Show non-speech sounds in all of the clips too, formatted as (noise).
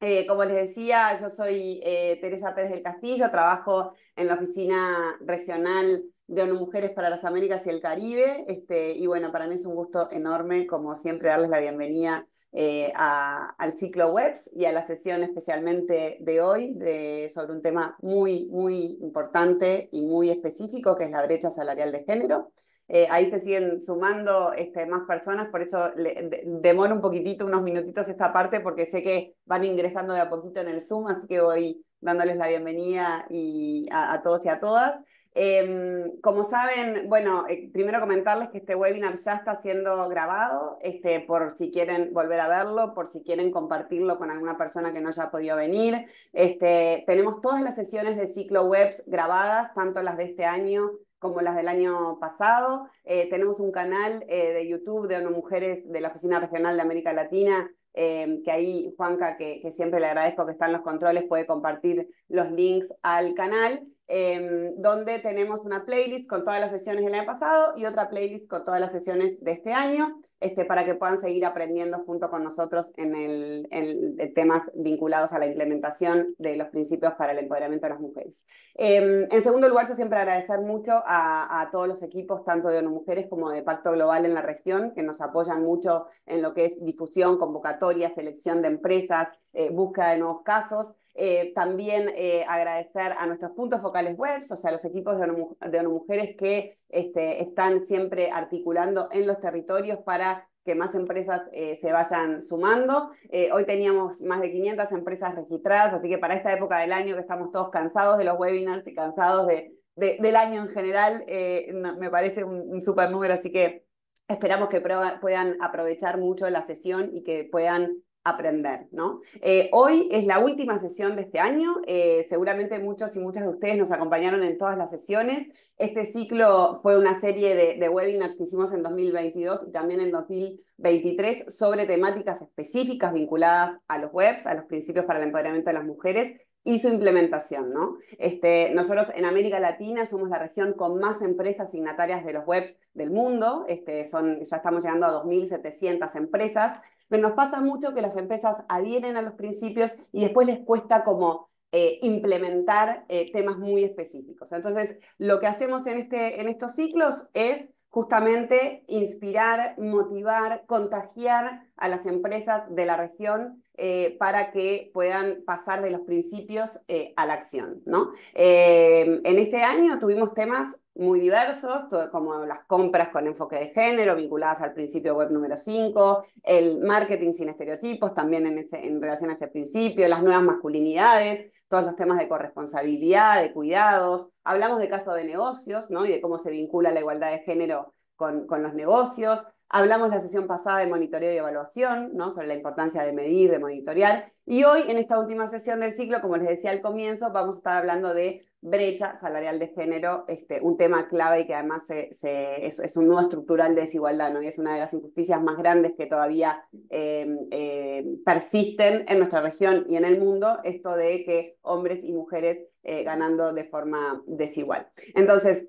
Eh, como les decía, yo soy eh, Teresa Pérez del Castillo, trabajo en la oficina regional de ONU Mujeres para las Américas y el Caribe. Este, y bueno, para mí es un gusto enorme, como siempre, darles la bienvenida eh, al ciclo Webs y a la sesión especialmente de hoy sobre un tema muy, muy importante y muy específico, que es la brecha salarial de género. Eh, ahí se siguen sumando este, más personas, por eso le, demoro un poquitito, unos minutitos esta parte, porque sé que van ingresando de a poquito en el Zoom, así que voy dándoles la bienvenida y a, todos y a todas. Em, como saben, bueno, eh, primero comentarles que este webinar ya está siendo grabado, este, por si quieren volver a verlo, por si quieren compartirlo con alguna persona que no haya podido venir. Este, tenemos todas las sesiones de ciclo webs grabadas, tanto las de este año como las del año pasado. Eh, tenemos un canal eh, de YouTube de ONU Mujeres de la Oficina Regional de América Latina, eh, que ahí Juanca, que, que, siempre le agradezco que está en los controles, puede compartir los links al canal. Em, donde tenemos una playlist con todas las sesiones del año pasado y otra playlist con todas las sesiones de este año, este, para que puedan seguir aprendiendo junto con nosotros en, el, en temas vinculados a la implementación de los principios para el empoderamiento de las mujeres. Em, en segundo lugar, yo siempre agradecer mucho a, todos los equipos, tanto de ONU Mujeres como de Pacto Global en la región, que nos apoyan mucho en lo que es difusión, convocatoria, selección de empresas, eh, búsqueda de nuevos casos. Eh, también eh, agradecer a nuestros puntos focales webs, o sea, los equipos de ONU, Mujeres que este, están siempre articulando en los territorios para que más empresas eh, se vayan sumando. hoy teníamos más de 500 empresas registradas, así que para esta época del año que estamos todos cansados de los webinars y cansados de, del año en general, me parece un, un súper número, así que esperamos que puedan aprovechar mucho la sesión y que puedan aprender, ¿no? Eh, hoy es la última sesión de este año, eh, seguramente muchos y muchas de ustedes nos acompañaron en todas las sesiones. Este ciclo fue una serie de, webinars que hicimos en 2022 y también en 2023 sobre temáticas específicas vinculadas a los webs, a los principios para el empoderamiento de las mujeres y su implementación, ¿no? Este, nosotros en América Latina somos la región con más empresas signatarias de los webs del mundo, este, son, ya estamos llegando a 2.700 empresas, pero nos pasa mucho que las empresas adhieren a los principios y después les cuesta como eh, implementar eh, temas muy específicos. Entonces, lo que hacemos en, este, en estos ciclos es justamente inspirar, motivar, contagiar a las empresas de la región eh, para que puedan pasar de los principios a la acción. ¿no? en este año tuvimos temas muy diversos, como las compras con enfoque de género vinculadas al principio web número 5, el marketing sin estereotipos también en, en relación a ese principio, las nuevas masculinidades, todos los temas de corresponsabilidad, de cuidados, hablamos de caso de negocios ¿no? y de cómo se vincula la igualdad de género con, con los negocios, Hablamos la sesión pasada de monitoreo y evaluación, ¿no? sobre la importancia de medir, de monitorear. Y hoy, en esta última sesión del ciclo, como les decía al comienzo, vamos a estar hablando de brecha salarial de género, este, un tema clave y que además se, es, un nudo estructural de desigualdad, ¿no? y es una de las injusticias más grandes que todavía em, eh, persisten en nuestra región y en el mundo, esto de que hombres y mujeres eh, ganando de forma desigual. Entonces,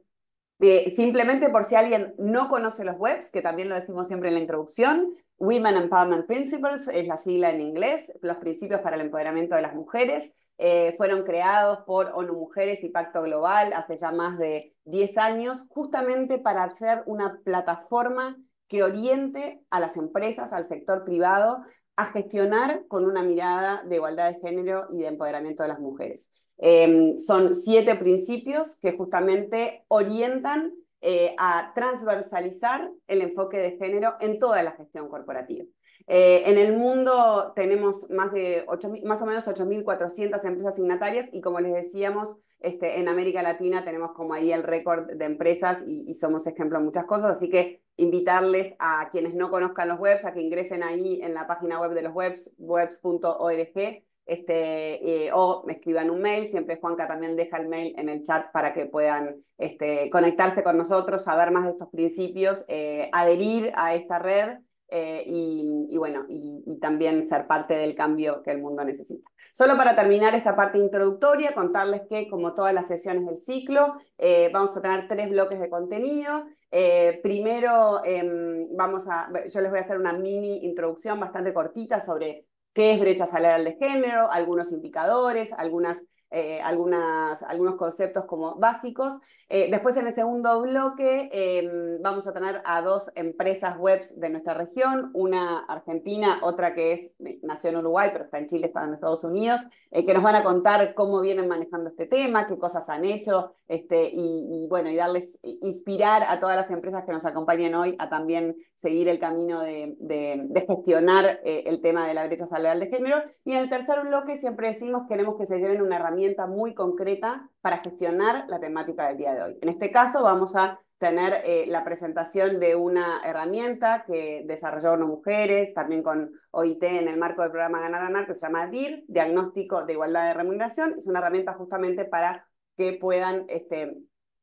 eh, simplemente por si alguien no conoce los webs, que también lo decimos siempre en la introducción, Women Empowerment Principles es la sigla en inglés, los principios para el empoderamiento de las mujeres. Eh, fueron creados por ONU Mujeres y Pacto Global hace ya más de 10 años, justamente para hacer una plataforma que oriente a las empresas, al sector privado, a gestionar con una mirada de igualdad de género y de empoderamiento de las mujeres. Em, son siete principios que justamente orientan eh, a transversalizar el enfoque de género en toda la gestión corporativa. Eh, en el mundo tenemos más, de 8, más o menos 8.400 empresas signatarias y como les decíamos, este, en América Latina tenemos como ahí el récord de empresas y, somos ejemplo de muchas cosas, así que invitarles a quienes no conozcan los webs a que ingresen ahí en la página web de los webs, webs.org, este, eh, o me escriban un mail, siempre Juanca también deja el mail en el chat para que puedan este, conectarse con nosotros, saber más de estos principios, eh, adherir a esta red eh, y, bueno, y, también ser parte del cambio que el mundo necesita. Solo para terminar esta parte introductoria, contarles que como todas las sesiones del ciclo, eh, vamos a tener tres bloques de contenido. Eh, primero, em, vamos a, yo les voy a hacer una mini introducción bastante cortita sobre qué es brecha salarial de género, algunos indicadores, algunas eh, algunas, algunos conceptos como básicos. Eh, después en el segundo bloque em, vamos a tener a dos empresas webs de nuestra región, una argentina, otra que es, nació en Uruguay, pero está en Chile, está en Estados Unidos, eh, que nos van a contar cómo vienen manejando este tema, qué cosas han hecho, este, y, bueno, y darles, inspirar a todas las empresas que nos acompañen hoy a también seguir el camino de, gestionar el tema de la brecha salarial de género. Y en el tercer bloque siempre decimos queremos que se lleven una herramienta muy concreta para gestionar la temática del día de hoy. En este caso vamos a tener eh, la presentación de una herramienta que desarrolló Mujeres, también con OIT en el marco del programa Ganar Ganar, que se llama DIR, Diagnóstico de Igualdad de Remuneración. Es una herramienta justamente para que puedan este,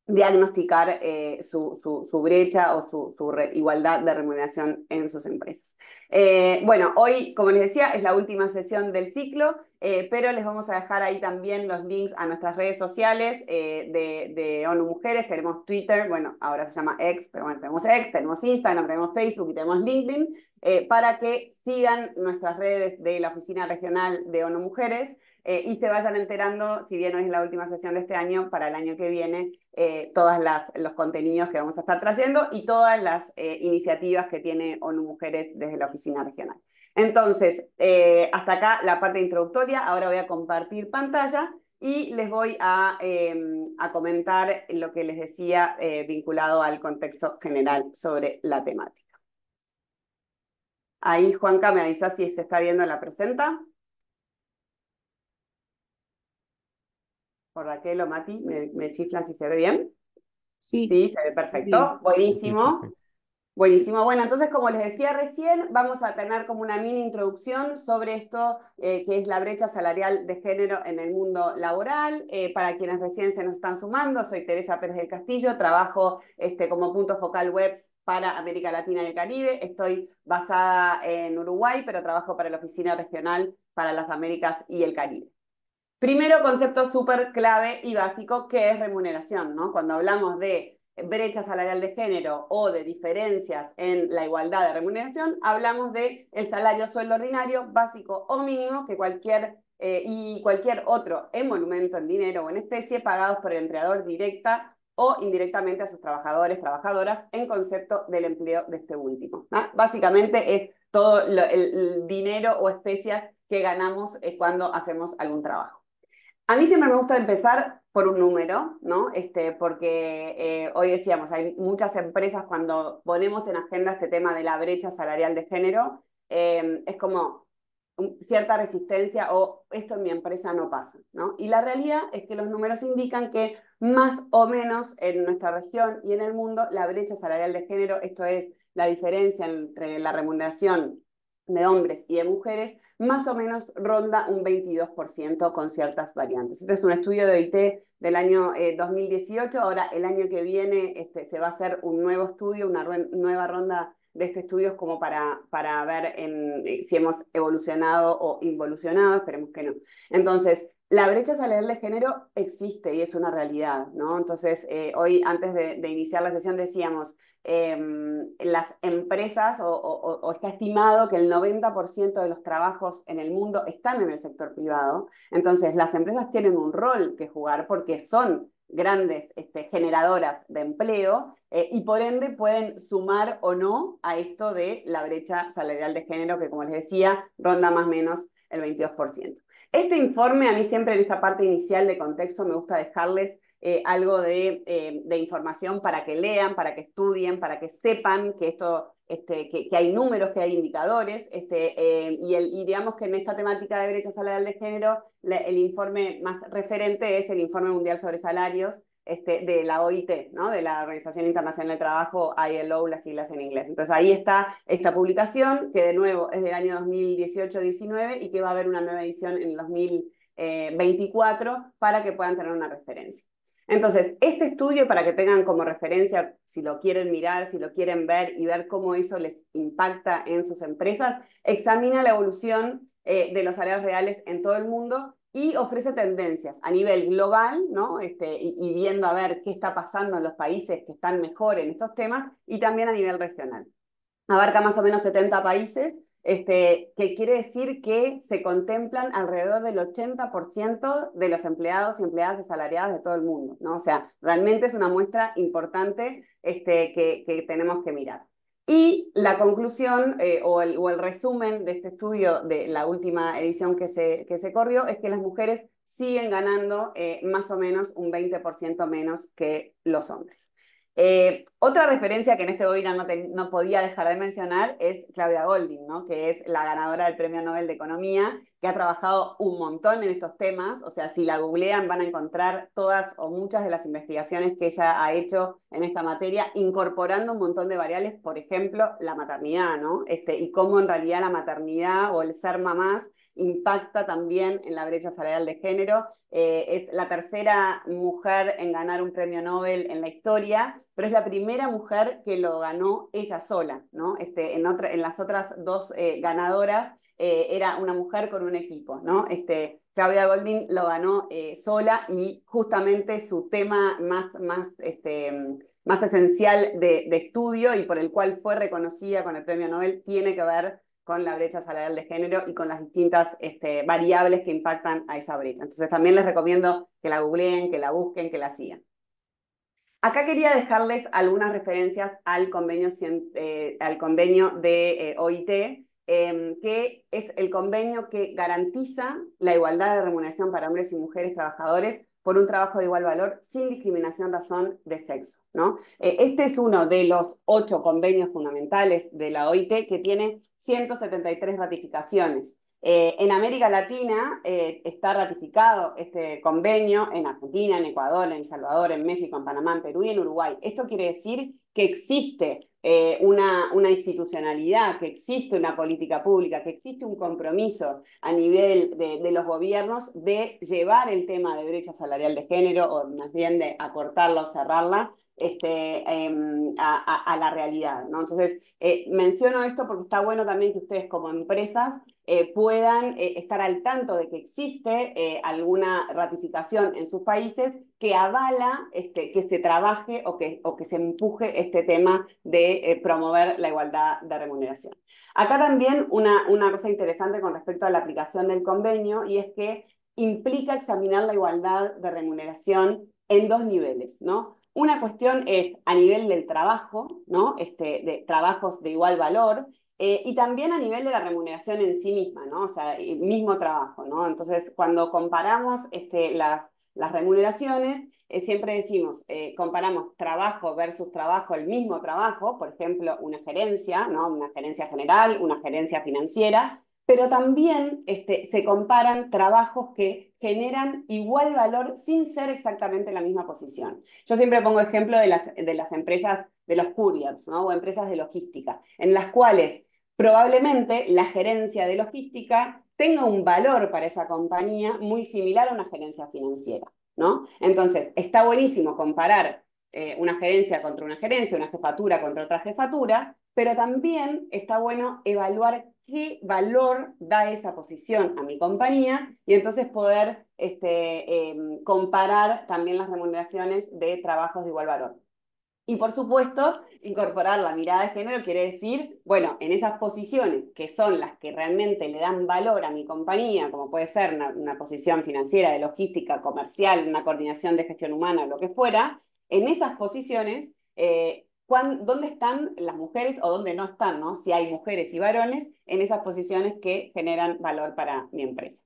diagnosticar eh, su, su, brecha o su, igualdad de remuneración en sus empresas. Eh, bueno, hoy, como les decía, es la última sesión del ciclo, eh, pero les vamos a dejar ahí también los links a nuestras redes sociales de, de, ONU Mujeres. Tenemos Twitter, bueno, ahora se llama X, pero bueno, tenemos X, tenemos Instagram, tenemos Facebook y tenemos LinkedIn, para que sigan nuestras redes de la Oficina Regional de ONU Mujeres. Eh, y se vayan enterando, si bien hoy es la última sesión de este año, para el año que viene, eh, todos los contenidos que vamos a estar trayendo y todas las eh, iniciativas que tiene ONU Mujeres desde la oficina regional. Entonces, hasta acá la parte introductoria, ahora voy a compartir pantalla y les voy a, em, a comentar lo que les decía vinculado al contexto general sobre la temática. Ahí, Juanca, me avisa si se está viendo la presenta. Por Raquel o Mati, me, chiflan si se ve bien. Sí. Sí, se ve perfecto. Buenísimo. Buenísimo. Bueno, entonces, como les decía recién, vamos a tener como una mini introducción sobre esto eh, que es la brecha salarial de género en el mundo laboral. Eh, para quienes recién se nos están sumando, soy Teresa Pérez del Castillo, trabajo este, como punto focal webs para América Latina y el Caribe. Estoy basada en Uruguay, pero trabajo para la Oficina Regional para las Américas y el Caribe. Primero concepto súper clave y básico que es remuneración, ¿no? Cuando hablamos de brecha salarial de género o de diferencias en la igualdad de remuneración, hablamos de el salario sueldo ordinario básico o mínimo que cualquier eh, y cualquier otro emolumento en dinero o en especie pagados por el empleador directa o indirectamente a sus trabajadores, trabajadoras, en concepto del empleo de este último. Básicamente es todo el, dinero o especias que ganamos eh, cuando hacemos algún trabajo. A mí siempre me gusta empezar por un número, ¿no? Este, porque eh, hoy decíamos, hay muchas empresas cuando ponemos en agenda este tema de la brecha salarial de género, em, es como cierta resistencia o esto en mi empresa no pasa, ¿no? Y la realidad es que los números indican que más o menos en nuestra región y en el mundo la brecha salarial de género, esto es la diferencia entre la remuneración de hombres y de mujeres, más o menos ronda un 22% con ciertas variantes. Este es un estudio de OIT del año 2018, eh, ahora el año que viene este, se va a hacer un nuevo estudio, una nueva ronda de este estudio como para, para ver eh, si hemos evolucionado o involucionado, esperemos que no. Entonces, la brecha salarial de género existe y es una realidad, ¿no? Entonces, eh, hoy antes de, iniciar la sesión decíamos, em, las empresas, o, está estimado que el 90% de los trabajos en el mundo están en el sector privado, entonces las empresas tienen un rol que jugar porque son grandes este, generadoras de empleo eh, y por ende pueden sumar o no a esto de la brecha salarial de género que, como les decía, ronda más o menos el 22%. Este informe, a mí siempre en esta parte inicial de contexto me gusta dejarles eh, algo eh, de, información para que lean, para que estudien, para que sepan que esto, este, que, hay números, que hay indicadores, este, eh, y, digamos que en esta temática de brecha salarial de género, el informe más referente es el Informe Mundial sobre Salarios, este, de la OIT, ¿no? de la Organización Internacional del Trabajo, ILO, las siglas en inglés. Entonces ahí está esta publicación, que de nuevo es del año 2018-19 y que va a haber una nueva edición en el 2024 para que puedan tener una referencia. Entonces, este estudio, para que tengan como referencia, si lo quieren mirar, si lo quieren ver y ver cómo eso les impacta en sus empresas, examina la evolución eh, de los salarios reales en todo el mundo y ofrece tendencias a nivel global, ¿no? Este, y, viendo a ver qué está pasando en los países que están mejor en estos temas, y también a nivel regional. Abarca más o menos 70 países, este, que quiere decir que se contemplan alrededor del 80% de los empleados y empleadas asalariadas de todo el mundo, ¿no? O sea, realmente es una muestra importante este, que, que tenemos que mirar. Y la conclusión eh, o, el, resumen de este estudio de la última edición que se, que se corrió es que las mujeres siguen ganando eh, más o menos un 20% menos que los hombres. Eh, otra referencia que en este webinar no, podía dejar de mencionar es Claudia Golding, ¿no? que es la ganadora del Premio Nobel de Economía, que ha trabajado un montón en estos temas. O sea, si la googlean van a encontrar todas o muchas de las investigaciones que ella ha hecho en esta materia, incorporando un montón de variables, por ejemplo, la maternidad, ¿no? Este, y cómo en realidad la maternidad o el ser mamás impacta también en la brecha salarial de género. Eh, es la tercera mujer en ganar un premio Nobel en la historia, pero es la primera mujer que lo ganó ella sola, ¿no? Este, en, otra, en las otras dos eh, ganadoras eh, era una mujer con un equipo, ¿no? Este, Claudia Golding lo ganó sola y justamente su tema más, más, este, más esencial de, de estudio y por el cual fue reconocida con el premio Nobel tiene que ver con la brecha salarial de género y con las distintas este, variables que impactan a esa brecha. Entonces también les recomiendo que la googleen, que la busquen, que la sigan. Acá quería dejarles algunas referencias al convenio, eh, al convenio de eh, OIT, em, que es el convenio que garantiza la igualdad de remuneración para hombres y mujeres trabajadores por un trabajo de igual valor sin discriminación razón de sexo. ¿no? Eh, este es uno de los ocho convenios fundamentales de la OIT que tiene 173 ratificaciones. Eh, en América Latina eh, está ratificado este convenio en Argentina, en Ecuador, en El Salvador, en México, en Panamá, en Perú y en Uruguay. Esto quiere decir que existe eh, una, una, institucionalidad, que existe una política pública, que existe un compromiso a nivel de, de, los gobiernos de llevar el tema de brecha salarial de género, o más bien de acortarla o cerrarla, este, em, a, la realidad. ¿no? Entonces, eh, menciono esto porque está bueno también que ustedes como empresas eh, puedan eh, estar al tanto de que existe alguna ratificación en sus países que avala este, que se trabaje o que, o que se empuje este tema de promover la igualdad de remuneración. Acá también una, una cosa interesante con respecto a la aplicación del convenio y es que implica examinar la igualdad de remuneración en dos niveles, ¿no? Una cuestión es a nivel del trabajo, ¿no? Este, de trabajos de igual valor, eh, y también a nivel de la remuneración en sí misma, ¿no? O sea, el mismo trabajo, ¿no? Entonces, cuando comparamos este, las, las remuneraciones, eh, siempre decimos, eh, comparamos trabajo versus trabajo, el mismo trabajo, por ejemplo, una gerencia, ¿no? Una gerencia general, una gerencia financiera, pero también este, se comparan trabajos que generan igual valor sin ser exactamente la misma posición. Yo siempre pongo ejemplo de las, de las empresas de los couriers ¿no? o empresas de logística, en las cuales probablemente la gerencia de logística tenga un valor para esa compañía muy similar a una gerencia financiera. ¿no? Entonces, está buenísimo comparar eh, una gerencia contra una gerencia, una jefatura contra otra jefatura, pero también está bueno evaluar qué valor da esa posición a mi compañía y entonces poder este, em, comparar también las remuneraciones de trabajos de igual valor. Y por supuesto, incorporar la mirada de género quiere decir, bueno, en esas posiciones que son las que realmente le dan valor a mi compañía, como puede ser una, posición financiera, de logística, comercial, una coordinación de gestión humana, lo que fuera, en esas posiciones eh, dónde están las mujeres o dónde no están, ¿no? Si hay mujeres y varones en esas posiciones que generan valor para mi empresa.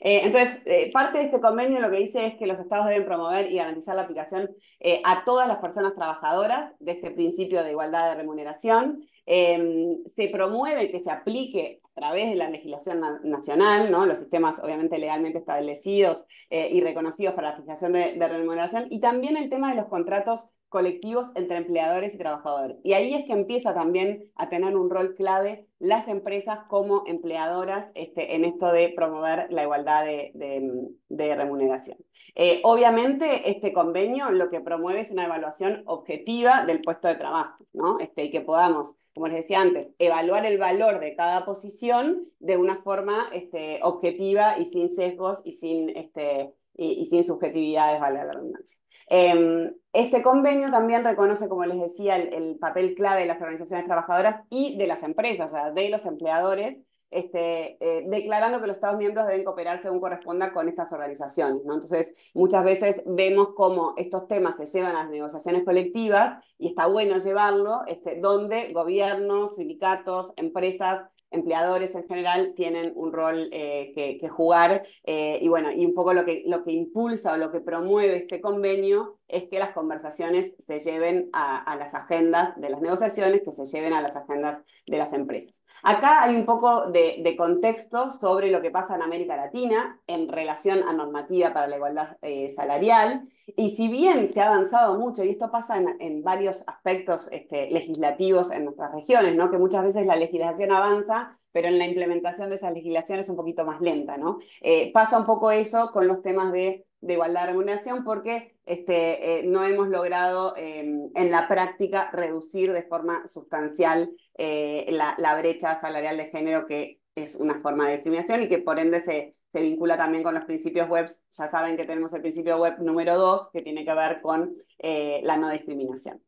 Eh, entonces, eh, parte de este convenio lo que dice es que los estados deben promover y garantizar la aplicación eh, a todas las personas trabajadoras de este principio de igualdad de remuneración. Em, se promueve que se aplique a través de la legislación nacional, ¿no? los sistemas obviamente legalmente establecidos y reconocidos para la fijación de, de remuneración, y también el tema de los contratos colectivos entre empleadores y trabajadores. Y ahí es que empieza también a tener un rol clave las empresas como empleadoras este, en esto de promover la igualdad de, remuneración. Eh, obviamente, este convenio lo que promueve es una evaluación objetiva del puesto de trabajo, ¿no? Este, y que podamos, como les decía antes, evaluar el valor de cada posición de una forma este, objetiva y sin sesgos y sin este, y, sin subjetividades, vale la redundancia. Em, este convenio también reconoce, como les decía, el, papel clave de las organizaciones trabajadoras y de las empresas, o sea, de los empleadores, este, eh, declarando que los Estados miembros deben cooperar según corresponda con estas organizaciones. Entonces, muchas veces vemos cómo estos temas se llevan a las negociaciones colectivas y está bueno llevarlo, este, donde gobiernos, sindicatos, empresas empleadores en general tienen un rol eh, que, jugar eh, y bueno, y un poco lo que, lo que impulsa o lo que promueve este convenio es que las conversaciones se lleven a, las agendas de las negociaciones, que se lleven a las agendas de las empresas. Acá hay un poco de, contexto sobre lo que pasa en América Latina en relación a normativa para la igualdad eh, salarial, y si bien se ha avanzado mucho, y esto pasa en, varios aspectos este, legislativos en nuestras regiones, ¿no? que muchas veces la legislación avanza, pero en la implementación de esas legislaciones es un poquito más lenta, ¿no? Eh, pasa un poco eso con los temas de, igualdad de remuneración porque este, eh, no hemos logrado em, en la práctica reducir de forma sustancial eh, la, brecha salarial de género que es una forma de discriminación y que por ende se, se vincula también con los principios web. Ya saben que tenemos el principio web número 2 que tiene que ver con la no discriminación.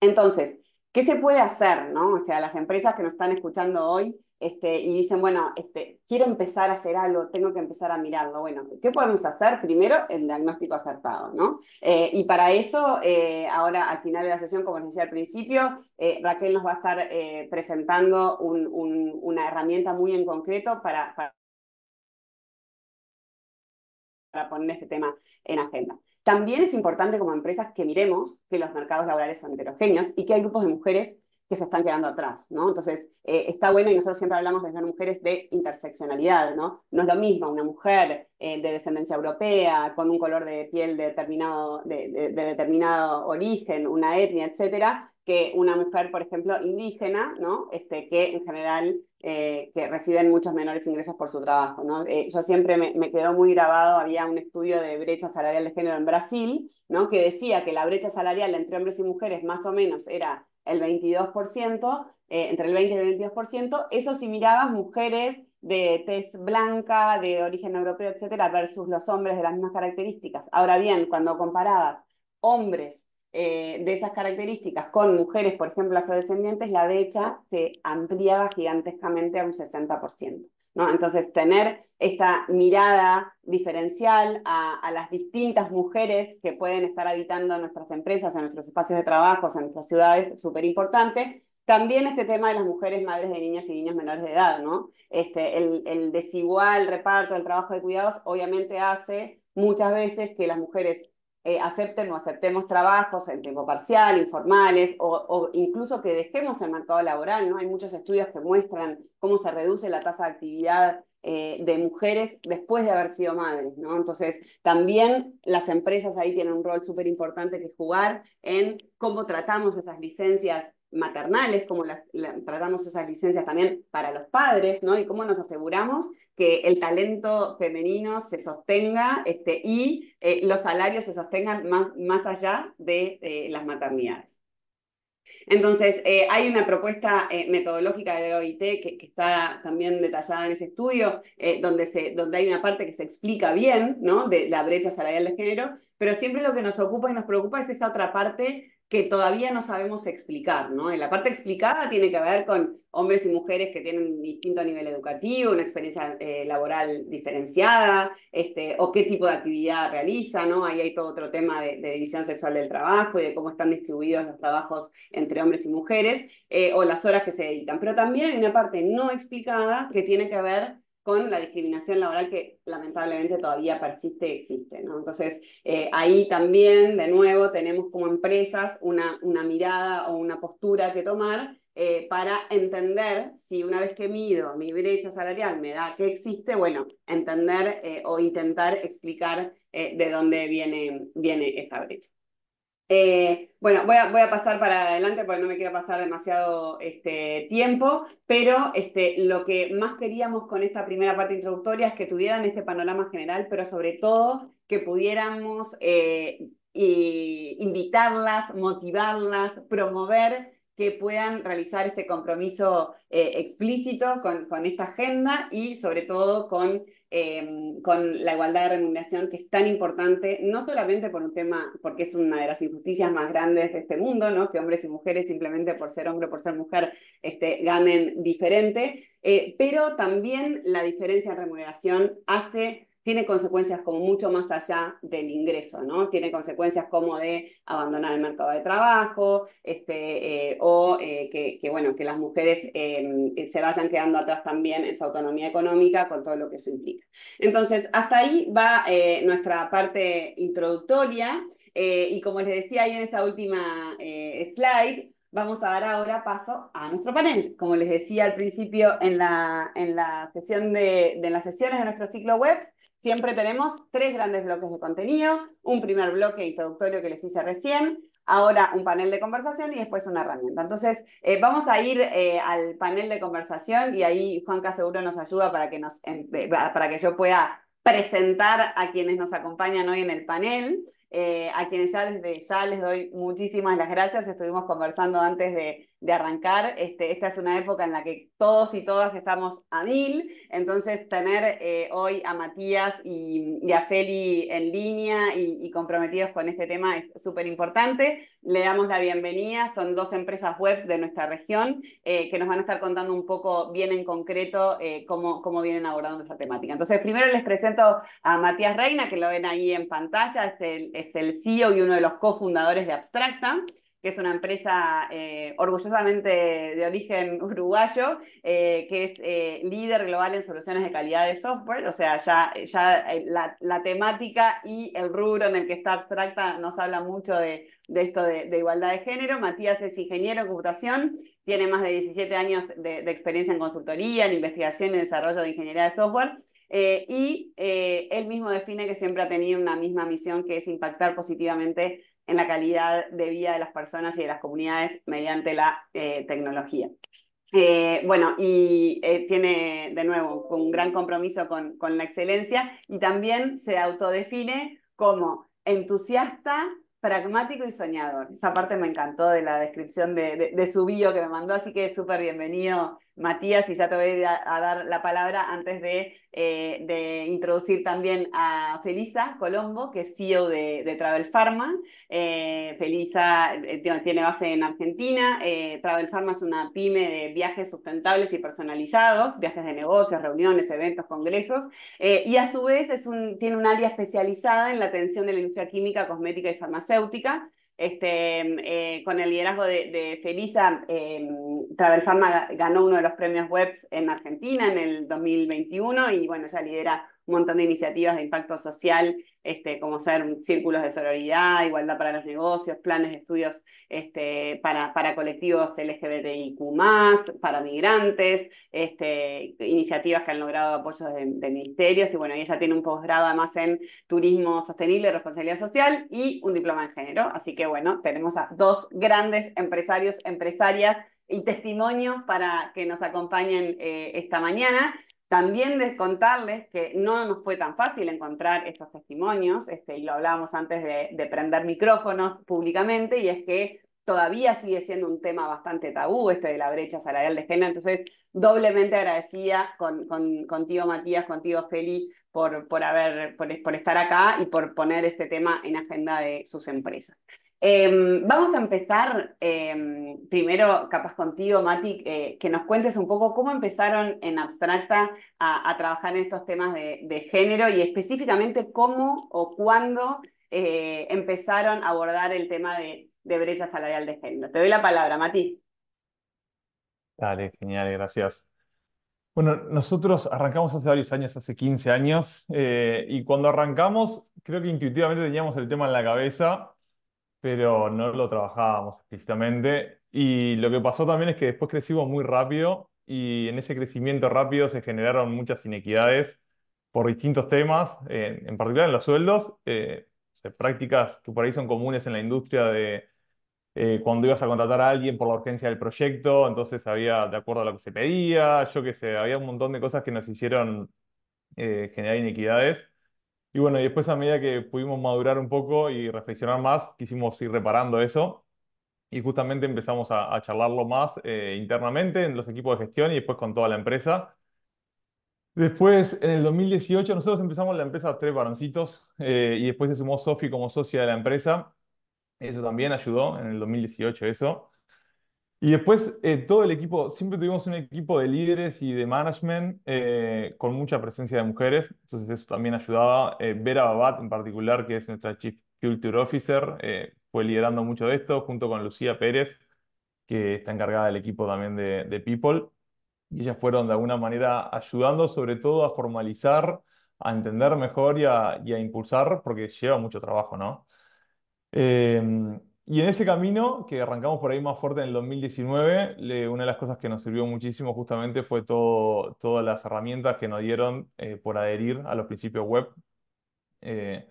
Entonces, ¿qué se puede hacer? ¿no? O sea, las empresas que nos están escuchando hoy este, y dicen, bueno, este, quiero empezar a hacer algo, tengo que empezar a mirarlo. Bueno, ¿qué podemos hacer? Primero, el diagnóstico acertado, ¿no? Eh, y para eso, eh, ahora al final de la sesión, como les decía al principio, eh, Raquel nos va a estar presentando una herramienta muy en concreto para, para poner este tema en agenda. También es importante como empresas que miremos que los mercados laborales son heterogéneos y que hay grupos de mujeres que se están quedando atrás, ¿no? Entonces, eh, está bueno y nosotros siempre hablamos de ser mujeres de interseccionalidad, ¿no? No es lo mismo una mujer eh, de descendencia europea, con un color de piel de determinado, de, determinado origen, una etnia, etcétera, que una mujer, por ejemplo, indígena, ¿no? Este, que en general eh, que reciben muchos menores ingresos por su trabajo. ¿no? yo siempre me, me, quedó muy grabado, había un estudio de brecha salarial de género en Brasil, ¿no? que decía que la brecha salarial entre hombres y mujeres más o menos era el 22%, eh, entre el 20 y el 22%, eso si mirabas mujeres de tez blanca, de origen europeo, etcétera, versus los hombres de las mismas características. Ahora bien, cuando comparabas hombres eh, de esas características con mujeres, por ejemplo, afrodescendientes, la brecha se ampliaba gigantescamente a un 60%. ¿No? Entonces, tener esta mirada diferencial a, las distintas mujeres que pueden estar habitando nuestras empresas, en nuestros espacios de trabajo, en nuestras ciudades, es súper importante. También este tema de las mujeres madres de niñas y niños menores de edad, ¿no? Este, el, el desigual reparto del trabajo de cuidados obviamente hace muchas veces que las mujeres eh, acepten o aceptemos trabajos en tiempo parcial, informales, o, incluso que dejemos el mercado laboral, ¿no? Hay muchos estudios que muestran cómo se reduce la tasa de actividad eh, de mujeres después de haber sido madres, ¿no? Entonces, también las empresas ahí tienen un rol súper importante que jugar en cómo tratamos esas licencias maternales, cómo tratamos esas licencias también para los padres, ¿no? Y cómo nos aseguramos que el talento femenino se sostenga este, y eh, los salarios se sostengan más, más allá de las maternidades. Entonces, eh, hay una propuesta eh, metodológica de OIT que, que, está también detallada en ese estudio, donde, se, donde hay una parte que se explica bien, ¿no? De la brecha salarial de género, pero siempre lo que nos ocupa y nos preocupa es esa otra parte que todavía no sabemos explicar, ¿no? En la parte explicada tiene que ver con hombres y mujeres que tienen un distinto nivel educativo, una experiencia eh, laboral diferenciada, este, o qué tipo de actividad realiza, ¿no? Ahí hay todo otro tema de, división sexual del trabajo y de cómo están distribuidos los trabajos entre hombres y mujeres, eh, o las horas que se dedican. Pero también hay una parte no explicada que tiene que ver con la discriminación laboral que lamentablemente todavía persiste y existe. Entonces, eh, ahí también, de nuevo, tenemos como empresas una, una mirada o una postura que tomar eh, para entender si una vez que mido mi brecha salarial me da que existe, bueno, entender eh, o intentar explicar de dónde viene, viene esa brecha. Eh, bueno, voy a, voy a, pasar para adelante porque no me quiero pasar demasiado este, tiempo, pero este, lo que más queríamos con esta primera parte introductoria es que tuvieran este panorama general, pero sobre todo que pudiéramos eh, invitarlas, motivarlas, promover que puedan realizar este compromiso eh, explícito con, con, esta agenda y sobre todo con, con la igualdad de remuneración que es tan importante, no solamente por un tema, porque es una de las injusticias más grandes de este mundo, ¿no? que hombres y mujeres simplemente por ser hombre o por ser mujer este, ganen diferente, eh, pero también la diferencia en remuneración hace tiene consecuencias como mucho más allá del ingreso, ¿no? Tiene consecuencias como de abandonar el mercado de trabajo, este, eh, o eh, que, bueno, que las mujeres em, se vayan quedando atrás también en su autonomía económica con todo lo que eso implica. Entonces, hasta ahí va eh, nuestra parte introductoria, y como les decía ahí en esta última slide, vamos a dar ahora paso a nuestro panel. Como les decía al principio en la, en la sesión de, de las sesiones de nuestro ciclo webs, Siempre tenemos tres grandes bloques de contenido, un primer bloque introductorio que les hice recién, ahora un panel de conversación y después una herramienta. Entonces, eh, vamos a ir eh, al panel de conversación y ahí Juanca seguro nos ayuda para que, nos, eh, para que yo pueda presentar a quienes nos acompañan hoy en el panel, a quienes ya desde ya les doy muchísimas las gracias. Estuvimos conversando antes de, de arrancar. Este, esta es una época en la que todos y todas estamos a mil, entonces tener eh, hoy a Matías y, a Feli en línea y, comprometidos con este tema es súper importante. Le damos la bienvenida, son dos empresas web de nuestra región eh, que nos van a estar contando un poco bien en concreto eh, cómo, cómo vienen abordando esta temática. Entonces, primero les presento a Matías Reina, que lo ven ahí en pantalla, es el, es el CEO y uno de los cofundadores de Abstracta que es una empresa eh, orgullosamente de origen (laughs) uruguayo, eh, que es eh, líder global en soluciones de calidad de software, o sea, ya, ya la, temática y el rubro en el que está abstracta nos habla mucho de, de esto de, igualdad de género. Matías es ingeniero en computación, tiene más de 17 años de, de experiencia en consultoría, en investigación y desarrollo de ingeniería de software. y él mismo define que siempre ha tenido una misma misión, que es impactar positivamente en la calidad de vida de las personas y de las comunidades mediante la eh, tecnología. Eh, bueno, y eh, tiene de nuevo un gran compromiso con, con la excelencia y también se autodefine como entusiasta pragmático y soñador. Esa parte me encantó de la descripción de, de, su bio que me mandó, así que súper bienvenido, Matías, y ya te voy a, dar la palabra antes de, eh, de, introducir también a Felisa Colombo, que es CEO de, Travel Pharma. Eh, Felisa eh, tiene base en Argentina. Travel Pharma es una pyme de viajes sustentables y personalizados, viajes de negocios, reuniones, eventos, congresos, y a su vez tiene un área especializada en la atención de la industria química, cosmética y farmacéutica. Este, eh, con el liderazgo de, Felisa, eh, Travel Pharma ganó uno de los premios webs en Argentina en el 2021 y bueno, ya lidera un montón de iniciativas de impacto social, este, como ser círculos de sororidad, igualdad para los negocios, planes de estudios este, para, para colectivos LGBTIQ, para migrantes, este, iniciativas que han logrado apoyos de, ministerios, y bueno, ella tiene un posgrado además en turismo sostenible, responsabilidad social y un diploma en género. Así que bueno, tenemos a dos grandes empresarios, empresarias y testimonios para que nos acompañen eh, esta mañana. También de contarles que no nos fue tan fácil encontrar estos testimonios, este, y lo hablábamos antes de, prender micrófonos públicamente, y es que todavía sigue siendo un tema bastante tabú este de la brecha salarial de género, entonces doblemente agradecida con, contigo Matías, contigo Feli, por, por, haber, por estar acá y por poner este tema en agenda de sus empresas. Em, vamos a empezar em, primero, capaz contigo, Mati, eh, que nos cuentes un poco cómo empezaron en Abstracta a, trabajar en estos temas de, género y específicamente cómo o cuándo eh, empezaron a abordar el tema de, brecha salarial de género. Te doy la palabra, Mati. Dale, genial, gracias. Bueno, nosotros arrancamos hace varios años, hace 15 años, eh, y cuando arrancamos, creo que intuitivamente teníamos el tema en la cabeza pero no lo trabajábamos explícitamente. Y lo que pasó también es que después crecimos muy rápido y en ese crecimiento rápido se generaron muchas inequidades por distintos temas, en particular en los sueldos, eh, prácticas que por ahí son comunes en la industria de eh, cuando ibas a contratar a alguien por la urgencia del proyecto, entonces había de acuerdo a lo que se pedía, yo qué sé, había un montón de cosas que nos hicieron eh, generar inequidades. Y bueno, y después a medida que pudimos madurar un poco y reflexionar más, quisimos ir reparando eso y justamente empezamos a, charlarlo más eh, internamente en los equipos de gestión y después con toda la empresa. Después, en el 2018, nosotros empezamos la empresa Tres Varoncitos eh, y después se sumó Sofi como socia de la empresa. Eso también ayudó en el 2018, eso. Y después eh, todo el equipo, siempre tuvimos un equipo de líderes y de management eh, con mucha presencia de mujeres, entonces eso también ayudaba. Eh, Vera Babat en particular, que es nuestra Chief Culture Officer, fue liderando mucho de esto, junto con Lucía Pérez, que está encargada del equipo también de, de People. Y ellas fueron de alguna manera ayudando sobre todo a formalizar, a entender mejor y a, y a impulsar, porque lleva mucho trabajo, ¿no? Y en ese camino, que arrancamos por ahí más fuerte en el 2019, le- una de las cosas que nos sirvió muchísimo justamente fue todo, todas las herramientas que nos dieron eh, por adherir a los principios web. Eh,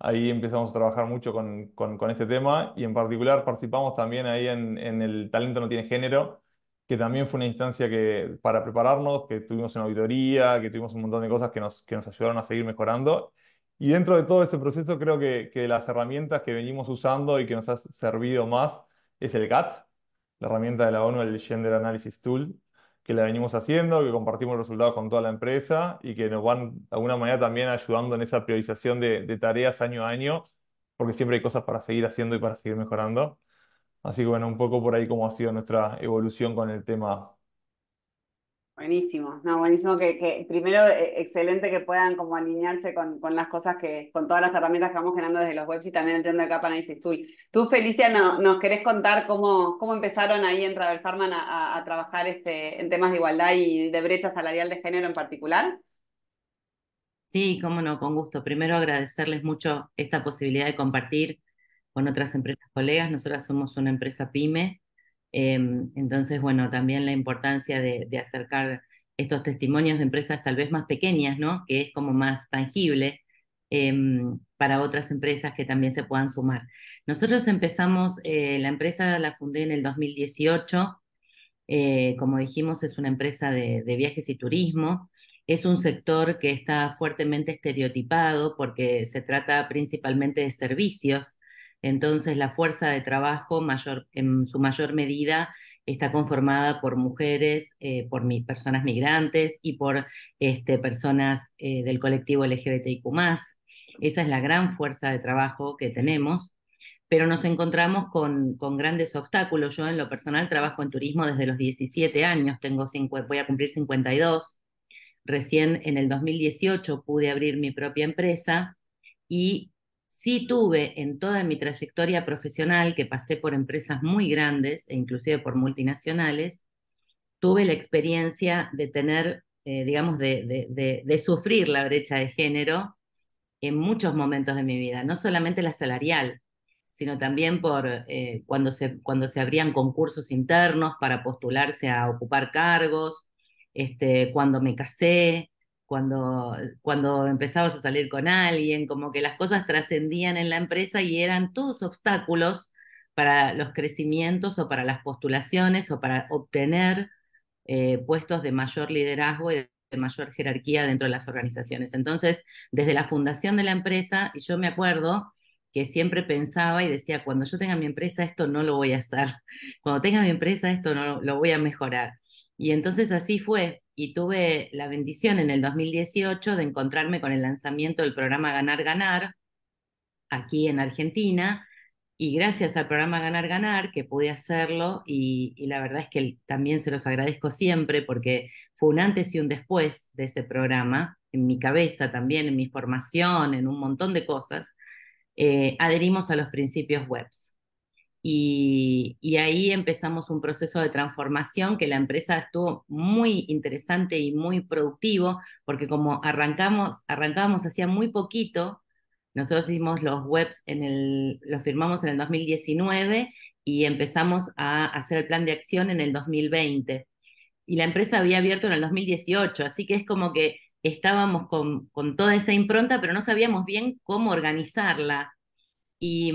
ahí empezamos a trabajar mucho con, con, con este tema y en particular participamos también ahí en, en el Talento no tiene género, que también fue una instancia que para prepararnos, que tuvimos una auditoría, que tuvimos un montón de cosas que nos, que nos ayudaron a seguir mejorando. Y dentro de todo ese proceso creo que, que las herramientas que venimos usando y que nos ha servido más es el GAT, la herramienta de la ONU, el Gender Analysis Tool, que la venimos haciendo, que compartimos resultados con toda la empresa y que nos van de alguna manera también ayudando en esa priorización de, de tareas año a año, porque siempre hay cosas para seguir haciendo y para seguir mejorando. Así que bueno, un poco por ahí cómo ha sido nuestra evolución con el tema Buenísimo, no, buenísimo que, que primero eh, excelente que puedan como alinearse con, con las cosas que, con todas las herramientas que vamos generando desde los webs y también el Gender Gap Analysis Tool. Tú, Felicia, no, nos querés contar cómo, cómo empezaron ahí en Travel Farman a, trabajar este, en temas de igualdad y de brecha salarial de género en particular. Sí, cómo no, con gusto. Primero agradecerles mucho esta posibilidad de compartir con otras empresas colegas. Nosotras somos una empresa pyme Em, entonces, bueno, también la importancia de, acercar estos testimonios de empresas tal vez más pequeñas, ¿no? Que es como más tangible eh, para otras empresas que también se puedan sumar. Nosotros empezamos, eh, la empresa la fundé en el 2018, eh, como dijimos, es una empresa de viajes y turismo. Es un sector que está fuertemente estereotipado porque se trata principalmente de servicios, entonces, la fuerza de trabajo mayor, en su mayor medida está conformada por mujeres, eh, por personas migrantes y por este, personas eh, del colectivo LGBTIQ. Esa es la gran fuerza de trabajo que tenemos, pero nos encontramos con, grandes obstáculos. Yo, en lo personal, trabajo en turismo desde los 17 años, tengo voy a cumplir 52. Recién en el 2018 pude abrir mi propia empresa y sí tuve en toda mi trayectoria profesional, que pasé por empresas muy grandes e inclusive por multinacionales, tuve la experiencia de tener, eh, digamos, de, de, de, sufrir la brecha de género en muchos momentos de mi vida, no solamente la salarial, sino también por eh, cuando, se, cuando se abrían concursos internos para postularse a ocupar cargos, este, cuando me casé, cuando, cuando empezabas a salir con alguien, como que las cosas trascendían en la empresa y eran todos obstáculos para los crecimientos o para las postulaciones o para obtener eh, puestos de mayor liderazgo y de mayor jerarquía dentro de las organizaciones. Entonces, desde la fundación de la empresa, yo me acuerdo que siempre pensaba y decía, cuando yo tenga mi empresa, esto no lo voy a hacer. Cuando tenga mi empresa, esto no lo voy a mejorar. Y entonces así fue, y tuve la bendición en el 2018 de encontrarme con el lanzamiento del programa Ganar Ganar aquí en Argentina, y gracias al programa Ganar Ganar que pude hacerlo, y, la verdad es que también se los agradezco siempre porque fue un antes y un después de ese programa, en mi cabeza también, en mi formación, en un montón de cosas, eh, adherimos a los principios webs. Y, ahí empezamos un proceso de transformación que la empresa estuvo muy interesante y muy productivo, porque como arrancamos, arrancábamos hacía muy poquito, nosotros hicimos los webs, en el, los firmamos en el 2019 y empezamos a hacer el plan de acción en el 2020. Y la empresa había abierto en el 2018, así que es como que estábamos con, con toda esa impronta, pero no sabíamos bien cómo organizarla y,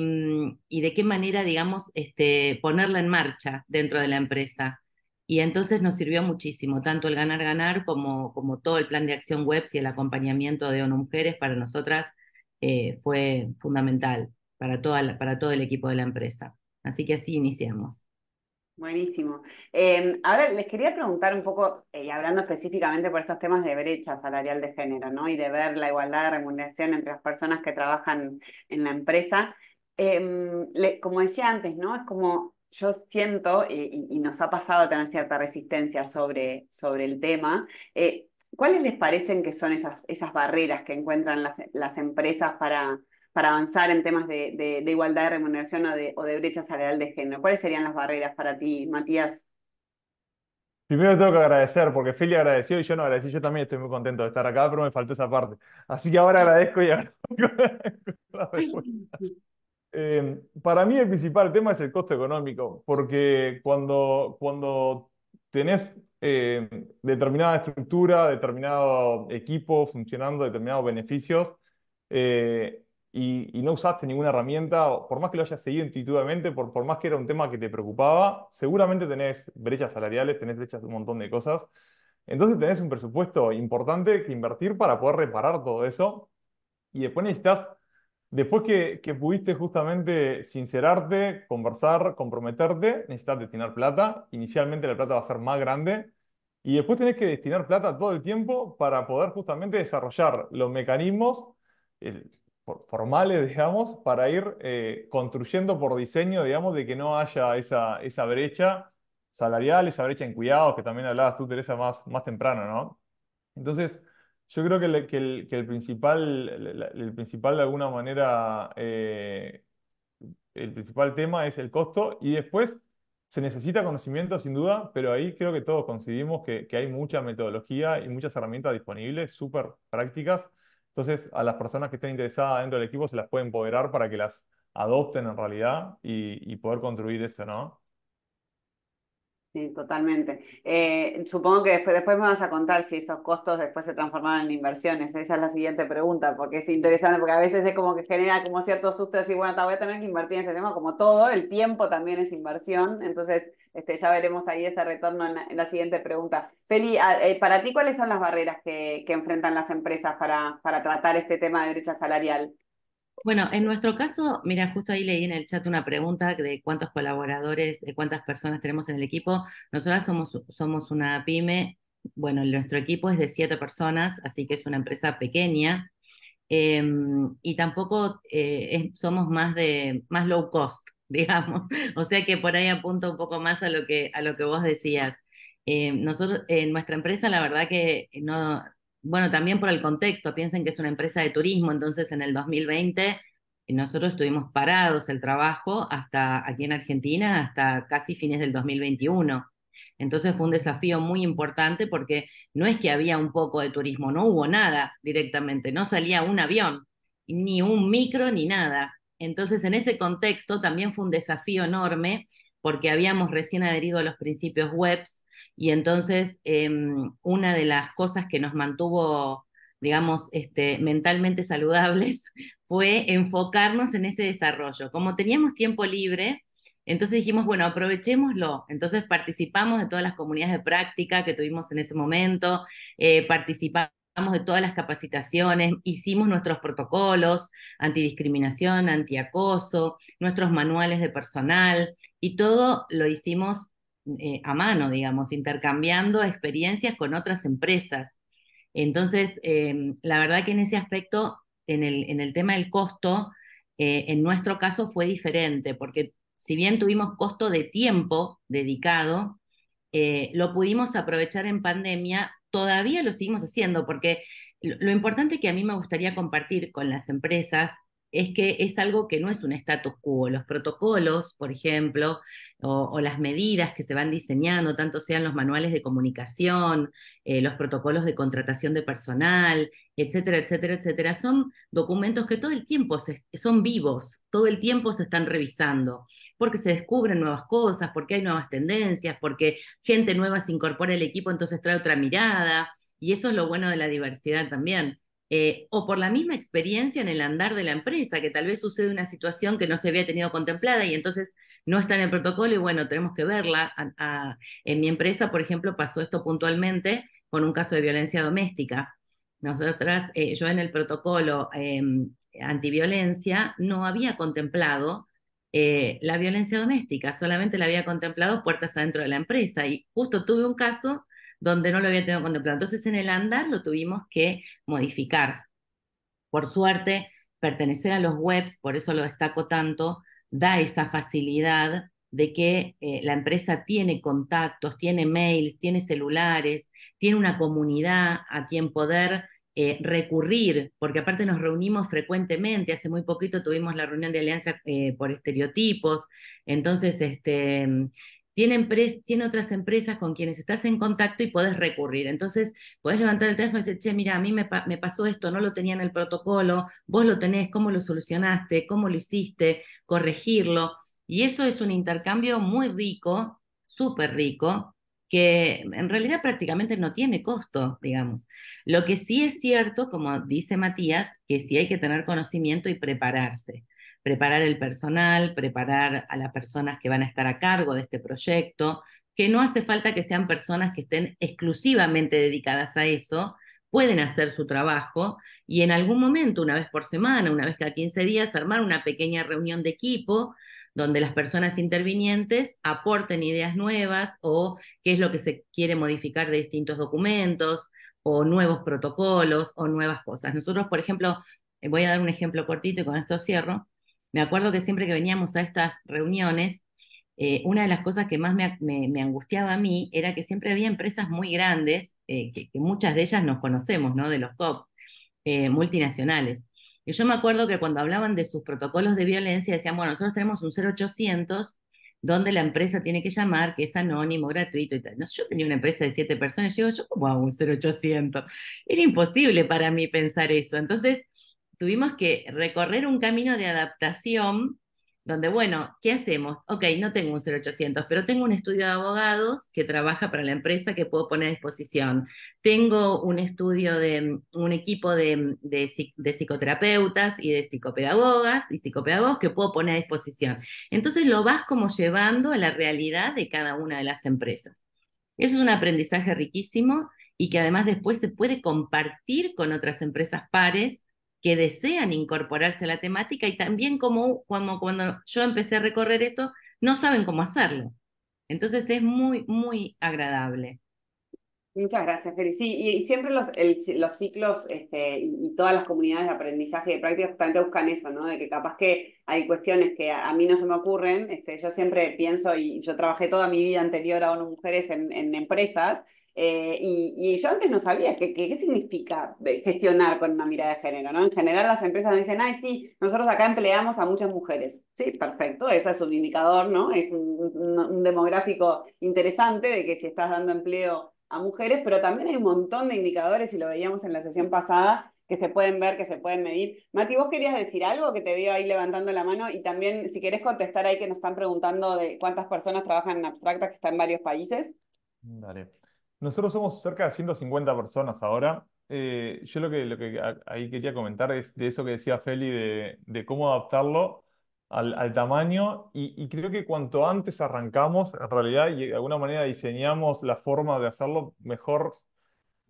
y, de qué manera, digamos, este, ponerla en marcha dentro de la empresa. Y entonces nos sirvió muchísimo, tanto el ganar-ganar como, como todo el plan de acción web y el acompañamiento de ONU Mujeres para nosotras eh, fue fundamental para todo el equipo de la empresa. Así que así iniciamos. Buenísimo. Eh, ahora les quería preguntar un poco, eh, y hablando específicamente por estos temas de brecha salarial de género, ¿no? Y de ver la igualdad de remuneración entre las personas que trabajan en la empresa. Em, como decía antes, ¿no? Es como yo siento, y, nos ha pasado tener cierta resistencia sobre, sobre el tema, eh, ¿cuáles les parecen que son esas, esas barreras que encuentran las, las empresas para, para avanzar en temas de, igualdad de remuneración o de, o de brecha salarial de género? ¿Cuáles serían las barreras para ti, Matías? Primero tengo que agradecer, porque Feli agradeció y yo no agradecí. Yo también estoy muy contento de estar acá, pero me faltó esa parte. Así que ahora agradezco y agradezco. Eh, para mí el principal tema es el costo económico, porque cuando, cuando tenés eh, determinada estructura, determinado equipo funcionando, determinados beneficios, eh, y, no usaste ninguna herramienta, por más que lo hayas seguido intuitivamente, por, por más que era un tema que te preocupaba, seguramente tenés brechas salariales, tenés brechas de un montón de cosas. Entonces tenés un presupuesto importante que invertir para poder reparar todo eso. Y después necesitas Después que, que, pudiste justamente sincerarte, conversar, comprometerte, necesitas destinar plata. Inicialmente la plata va a ser más grande y después tenés que destinar plata todo el tiempo para poder justamente desarrollar los mecanismos formales, digamos, para ir eh, construyendo por diseño, digamos, de que no haya esa, esa brecha salarial, esa brecha en cuidados, que también hablabas tú, Teresa, más, más temprano, ¿no? Entonces, yo creo que, el, principal, el, principal de alguna manera, eh, el principal tema es el costo y después se necesita conocimiento sin duda, pero ahí creo que todos coincidimos que, hay mucha metodología y muchas herramientas disponibles, súper prácticas. Entonces, a las personas que estén interesadas dentro del equipo se las puede empoderar para que las adopten en realidad y, y poder construir eso, ¿no? Sí, totalmente. Eh, supongo que después, después me vas a contar si esos costos después se transformaron en inversiones. Esa es la siguiente pregunta, porque es interesante, porque a veces es como que genera como cierto susto decir, bueno, te voy a tener que invertir en este tema, como todo, el tiempo también es inversión. Entonces, este, ya veremos ahí ese retorno en la, siguiente pregunta. Feli, eh, para ti, ¿cuáles son las barreras que, que enfrentan las empresas para, para tratar este tema de brecha salarial? Bueno, en nuestro caso, mira, justo ahí leí en el chat una pregunta de cuántos colaboradores, de cuántas personas tenemos en el equipo. Nosotras somos, somos una pyme, bueno, nuestro equipo es de siete personas, así que es una empresa pequeña. Em, y tampoco eh, somos más de más low cost, (laughs) digamos. O sea que por ahí apunto un poco más a lo que, a lo que vos decías. Em, nosotros, en nuestra empresa, la verdad que no, bueno, también por el contexto, piensen que es una empresa de turismo, entonces en el 2020 nosotros estuvimos parados el trabajo hasta aquí en Argentina, hasta casi fines del 2021. Entonces fue un desafío muy importante porque no es que había un poco de turismo, no hubo nada directamente, no salía un avión, ni un micro, ni nada. Entonces en ese contexto también fue un desafío enorme porque habíamos recién adherido a los principios webs y entonces em, una de las cosas que nos mantuvo, digamos, este, mentalmente saludables (laughs) fue enfocarnos en ese desarrollo. Como teníamos tiempo libre, entonces dijimos, bueno, aprovechémoslo. Entonces participamos de todas las comunidades de práctica que tuvimos en ese momento, eh, participamos de todas las capacitaciones, hicimos nuestros protocolos antidiscriminación, antiacoso, nuestros manuales de personal y todo lo hicimos eh, a mano, digamos, intercambiando experiencias con otras empresas. Entonces, em, la verdad que en ese aspecto, en el, en el tema del costo, eh, en nuestro caso fue diferente, porque si bien tuvimos costo de tiempo dedicado, eh, lo pudimos aprovechar en pandemia, todavía lo seguimos haciendo, porque lo importante que a mí me gustaría compartir con las empresas es que es algo que no es un status quo. Los protocolos, por ejemplo, o, las medidas que se van diseñando, tanto sean los manuales de comunicación, eh, los protocolos de contratación de personal, etcétera, etcétera, etcétera, son documentos que todo el tiempo son vivos, todo el tiempo se están revisando, porque se descubren nuevas cosas, porque hay nuevas tendencias, porque gente nueva se incorpora al equipo, entonces trae otra mirada, y eso es lo bueno de la diversidad también eh, o por la misma experiencia en el andar de la empresa, que tal vez sucede una situación que no se había tenido contemplada y entonces no está en el protocolo y bueno, tenemos que verla. en mi empresa, por ejemplo, pasó esto puntualmente con un caso de violencia doméstica. Nosotras, eh, yo en el protocolo em, antiviolencia no había contemplado eh, la violencia doméstica, solamente la había contemplado puertas adentro de la empresa y justo tuve un caso donde no lo había tenido contemplado. Entonces en el andar lo tuvimos que modificar. Por suerte, pertenecer a los webs, por eso lo destaco tanto, da esa facilidad de que eh, la empresa tiene contactos, tiene mails, tiene celulares, tiene una comunidad a quien poder eh, recurrir, porque aparte nos reunimos frecuentemente, hace muy poquito tuvimos la reunión de alianza eh, por estereotipos, entonces este, tiene, otras empresas con quienes estás en contacto y podés recurrir. Entonces, podés levantar el teléfono y decir, che, mira, a mí me, me, pasó esto, no lo tenía en el protocolo, vos lo tenés, cómo lo solucionaste, cómo lo hiciste, corregirlo. Y eso es un intercambio muy rico, súper rico, que en realidad prácticamente no tiene costo, digamos. Lo que sí es cierto, como dice Matías, que sí hay que tener conocimiento y prepararse. Preparar el personal, preparar a las personas que van a estar a cargo de este proyecto, que no hace falta que sean personas que estén exclusivamente dedicadas a eso, pueden hacer su trabajo y en algún momento, una vez por semana, una vez cada 15 días, armar una pequeña reunión de equipo donde las personas intervinientes aporten ideas nuevas o qué es lo que se quiere modificar de distintos documentos o nuevos protocolos o nuevas cosas. Nosotros, por ejemplo, eh, voy a dar un ejemplo cortito y con esto cierro. Me acuerdo que siempre que veníamos a estas reuniones, eh, una de las cosas que más me, angustiaba a mí era que siempre había empresas muy grandes, eh, que, muchas de ellas nos conocemos, ¿no? De los COP, multinacionales. Y yo me acuerdo que cuando hablaban de sus protocolos de violencia, decían, bueno, nosotros tenemos un 0800 donde la empresa tiene que llamar, que es anónimo, gratuito y tal. No, yo tenía una empresa de siete personas, y digo, yo como hago un 0800. Era imposible para mí pensar eso. Entonces, tuvimos que recorrer un camino de adaptación donde, bueno, ¿qué hacemos? Ok, no tengo un 0800, pero tengo un estudio de abogados que trabaja para la empresa que puedo poner a disposición. Tengo un estudio de un equipo de, de, psicoterapeutas y de psicopedagogas y psicopedagogos que puedo poner a disposición. Entonces lo vas como llevando a la realidad de cada una de las empresas. Eso es un aprendizaje riquísimo y que además después se puede compartir con otras empresas pares que desean incorporarse a la temática y también como, como cuando yo empecé a recorrer esto, no saben cómo hacerlo. Entonces es muy, muy agradable. Muchas gracias, Feli. Sí, y siempre los, los ciclos este, y, todas las comunidades de aprendizaje y de práctica justamente buscan eso, ¿no? De que capaz que hay cuestiones que a, mí no se me ocurren. Este, yo siempre pienso, y yo trabajé toda mi vida anterior a ONU Mujeres en, en empresas, eh, y, yo antes no sabía qué, qué, significa gestionar con una mirada de género, ¿no? En general las empresas me dicen, ay, sí, nosotros acá empleamos a muchas mujeres. Sí, perfecto, ese es un indicador, ¿no? Es un, demográfico interesante de que si estás dando empleo a mujeres, pero también hay un montón de indicadores, y lo veíamos en la sesión pasada, que se pueden ver, que se pueden medir. Mati, vos querías decir algo que te veo ahí levantando la mano y también si querés contestar ahí que nos están preguntando de cuántas personas trabajan en Abstracta que está en varios países. Dale. Nosotros somos cerca de 150 personas ahora. Eh, yo lo que, lo que ahí quería comentar es de eso que decía Feli, de, cómo adaptarlo al, tamaño. Y, creo que cuanto antes arrancamos, en realidad, y de alguna manera diseñamos la forma de hacerlo, mejor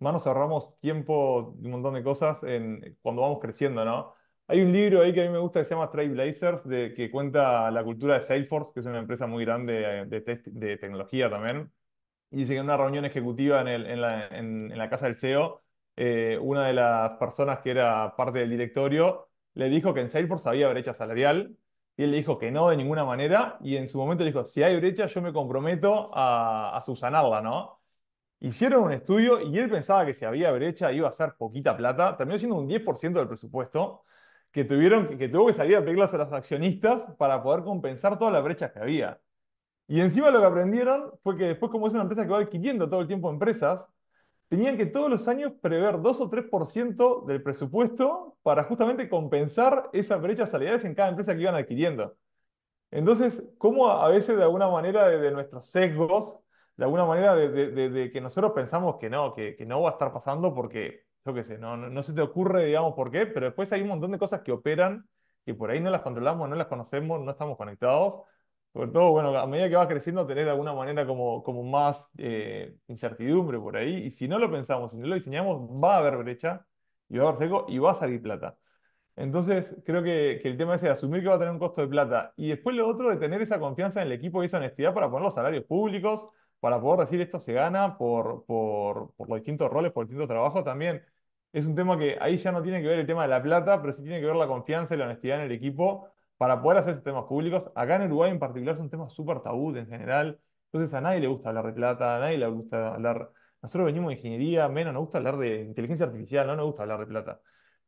más nos ahorramos tiempo de un montón de cosas en, cuando vamos creciendo, ¿no? Hay un libro ahí que a mí me gusta que se llama Trailblazers, de, que cuenta la cultura de Salesforce, que es una empresa muy grande de, de tecnología también y dice que en una reunión ejecutiva en, la, casa del CEO, eh, una de las personas que era parte del directorio le dijo que en Salesforce había brecha salarial y él le dijo que no de ninguna manera y en su momento le dijo, si hay brecha yo me comprometo a, a subsanarla, ¿no? Hicieron un estudio y él pensaba que si había brecha iba a ser poquita plata, terminó siendo un 10% del presupuesto que, tuvieron, que tuvo que salir a pedirlas a los accionistas para poder compensar todas las brechas que había. Y encima lo que aprendieron fue que después, como es una empresa que va adquiriendo todo el tiempo empresas, tenían que todos los años prever 2 o 3% del presupuesto para justamente compensar esas brechas salariales en cada empresa que iban adquiriendo. Entonces, ¿cómo a veces de alguna manera de, nuestros sesgos, de alguna manera de, que nosotros pensamos que no, que, no va a estar pasando porque, yo qué sé, no, no, no se te ocurre, digamos, por qué, pero después hay un montón de cosas que operan que por ahí no las controlamos, no las conocemos, no estamos conectados sobre todo, bueno, a medida que vas creciendo tenés de alguna manera como, como más eh, incertidumbre por ahí. Y si no lo pensamos, si no lo diseñamos, va a haber brecha y va a haber seco y va a salir plata. Entonces, creo que, que el tema es asumir que va a tener un costo de plata. Y después lo otro de tener esa confianza en el equipo y esa honestidad para poner los salarios públicos, para poder decir esto se gana por, por, por los distintos roles, por distintos trabajos también. Es un tema que ahí ya no tiene que ver el tema de la plata, pero sí tiene que ver la confianza y la honestidad en el equipo para poder hacer temas públicos. Acá en Uruguay en particular son temas súper tabú en general. Entonces a nadie le gusta hablar de plata, a nadie le gusta hablar... Nosotros venimos de ingeniería, menos nos gusta hablar de inteligencia artificial, no nos gusta hablar de plata.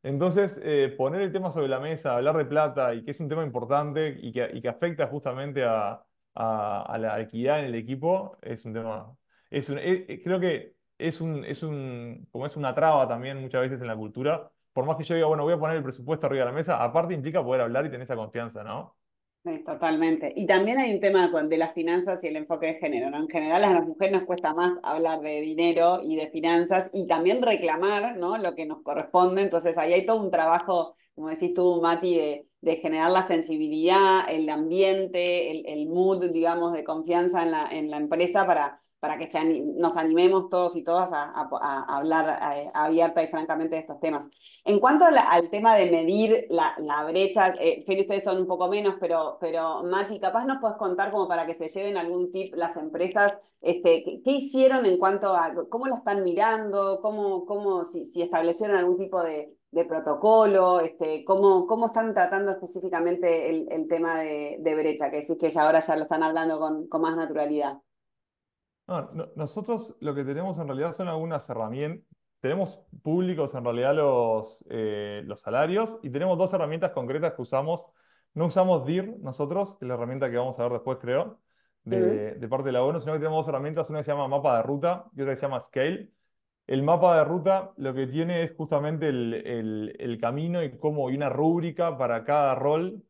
Entonces, eh, poner el tema sobre la mesa, hablar de plata y que es un tema importante y que, afecta justamente a, la equidad en el equipo, es un tema, es eh, creo que es un, es un, como es una traba también muchas veces en la cultura. Por más que yo diga, bueno, voy a poner el presupuesto arriba de la mesa, aparte implica poder hablar y tener esa confianza, ¿no? totalmente. Y también hay un tema de las finanzas y el enfoque de género, ¿no? En general a las mujeres nos cuesta más hablar de dinero y de finanzas y también reclamar, ¿no? Lo que nos corresponde. Entonces ahí hay todo un trabajo, como decís tú, Mati, de, generar la sensibilidad, el ambiente, el, el mood, digamos, de confianza en la, en la empresa para para que nos animemos todos y todas a, hablar eh, abierta y francamente de estos temas. En cuanto al tema de medir la, brecha, eh, ustedes son un poco menos, pero, pero Mati, capaz nos puedes contar como para que se lleven algún tip las empresas, este, ¿qué, hicieron en cuanto a cómo la están mirando, cómo, cómo si, si establecieron algún tipo de, protocolo, este, cómo, cómo están tratando específicamente el, tema de, brecha, que decís que ya ahora ya lo están hablando con, con más naturalidad. No, nosotros lo que tenemos en realidad son algunas herramientas. Tenemos públicos en realidad los, eh, los salarios y tenemos dos herramientas concretas que usamos. No usamos DIR nosotros, que es la herramienta que vamos a ver después, creo, de, de parte de la ONU, sino que tenemos dos herramientas, una que se llama mapa de ruta y otra que se llama Scale. El mapa de ruta lo que tiene es justamente el, el, el camino y cómo y una rúbrica para cada rol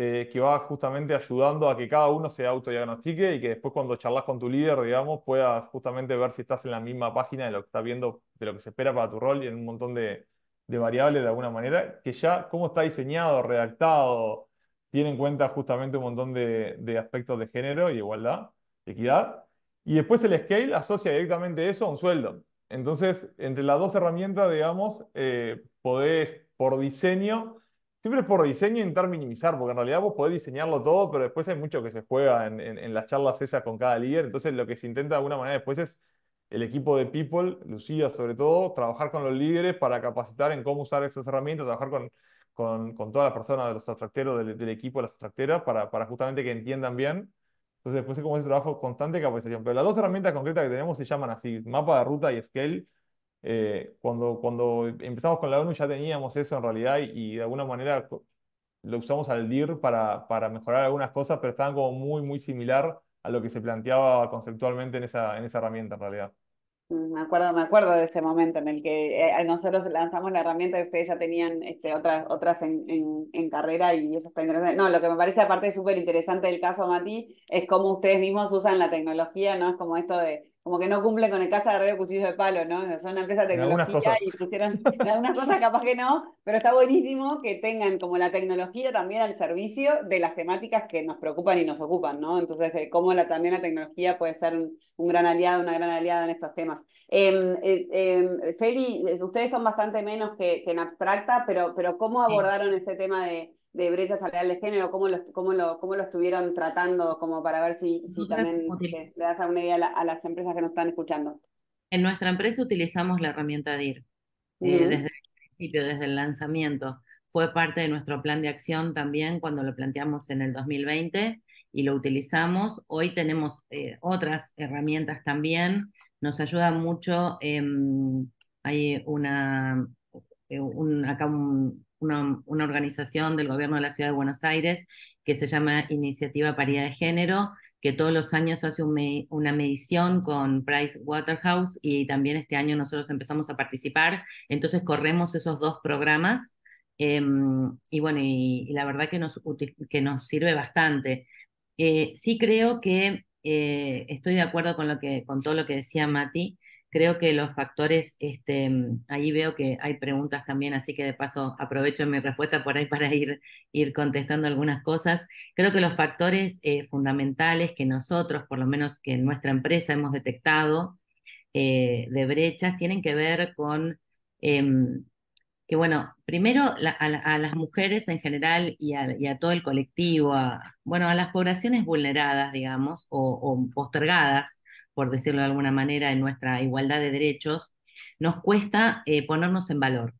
eh, que va justamente ayudando a que cada uno se autodiagnostique y que después cuando charlas con tu líder, digamos, puedas justamente ver si estás en la misma página de lo que estás viendo, de lo que se espera para tu rol y en un montón de, variables de alguna manera, que ya cómo está diseñado, redactado, tiene en cuenta justamente un montón de, aspectos de género y igualdad, equidad. Y después el scale asocia directamente eso a un sueldo. Entonces, entre las dos herramientas, digamos, eh, podés por diseño Siempre por diseño intentar minimizar, porque en realidad vos podés diseñarlo todo, pero después hay mucho que se juega en, las charlas esas con cada líder. Entonces lo que se intenta de alguna manera después es el equipo de people, Lucía sobre todo, trabajar con los líderes para capacitar en cómo usar esas herramientas, trabajar con, con, con todas las personas los atracteros del, equipo de las atracteras para, para justamente que entiendan bien. Entonces después es como ese trabajo constante de capacitación. Pero las dos herramientas concretas que tenemos se llaman así, mapa de ruta y scale eh, cuando, cuando empezamos con la ONU ya teníamos eso en realidad y, de alguna manera lo usamos al DIR para, para, mejorar algunas cosas, pero estaban como muy, muy similar a lo que se planteaba conceptualmente en esa, en esa herramienta en realidad. Mm, me acuerdo, me acuerdo de ese momento en el que eh, nosotros lanzamos la herramienta y ustedes ya tenían este, otras, otras en, en, carrera y eso está interesante. No, lo que me parece aparte súper interesante del caso, Mati, es cómo ustedes mismos usan la tecnología, ¿no? Es como esto de como que no cumple con el Casa de Herrero Cuchillo de Palo, ¿no? Son una empresa de tecnología y pusieron en algunas cosas capaz que no, pero está buenísimo que tengan como la tecnología también al servicio de las temáticas que nos preocupan y nos ocupan, ¿no? Entonces, de cómo la, también la tecnología puede ser un, gran aliado, una gran aliada en estos temas. Eh, eh, Feli, ustedes son bastante menos que, en abstracta, pero, pero ¿cómo abordaron este tema de de brecha salarial de género, cómo lo, cómo lo, cómo lo estuvieron tratando, como para ver si, si también le, das alguna idea a, las empresas que nos están escuchando. En nuestra empresa utilizamos la herramienta DIR eh, desde el principio, desde el lanzamiento. Fue parte de nuestro plan de acción también cuando lo planteamos en el 2020 y lo utilizamos. Hoy tenemos eh, otras herramientas también. Nos ayuda mucho. Em, hay una, eh, un, acá un, una, organización del gobierno de la ciudad de Buenos Aires que se llama Iniciativa Paridad de Género, que todos los años hace una medición con Price Waterhouse y también este año nosotros empezamos a participar. Entonces corremos esos dos programas em, y bueno, y, la verdad que nos, que nos sirve bastante. Eh, sí creo que eh, estoy de acuerdo con, lo que, con todo lo que decía Mati. Creo que los factores, este, ahí veo que hay preguntas también, así que de paso aprovecho mi respuesta por ahí (laughs) para ir, ir contestando algunas cosas. Creo que los factores eh, fundamentales que nosotros, por lo menos que en nuestra empresa hemos detectado eh, de brechas, tienen que ver con em, que bueno, primero a, las mujeres en general y a, todo el colectivo, bueno, a las poblaciones vulneradas, digamos, o, postergadas, por decirlo de alguna manera, en nuestra igualdad de derechos, nos cuesta eh, ponernos en valor.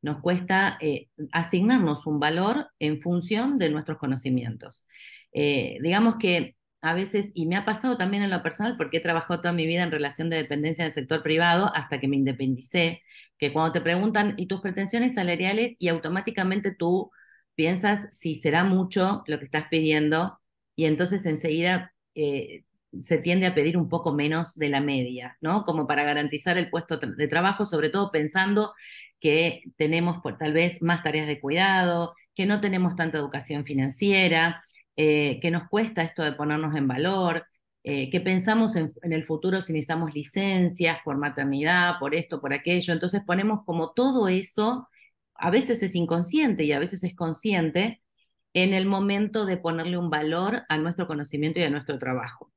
Nos cuesta eh, asignarnos un valor en función de nuestros conocimientos. Eh, digamos que a veces, y me ha pasado también en lo personal, porque he trabajado toda mi vida en relación de dependencia del sector privado hasta que me independicé, que cuando te preguntan, ¿y tus pretensiones salariales? Y automáticamente tú piensas si será mucho lo que estás pidiendo, y entonces enseguida se tiende a pedir un poco menos de la media, ¿no? Como para garantizar el puesto de trabajo, sobre todo pensando que tenemos pues, tal vez más tareas de cuidado, que no tenemos tanta educación financiera, eh, que nos cuesta esto de ponernos en valor, eh, que pensamos en, el futuro si necesitamos licencias por maternidad, por esto, por aquello. Entonces ponemos como todo eso, a veces es inconsciente y a veces es consciente, en el momento de ponerle un valor a nuestro conocimiento y a nuestro trabajo.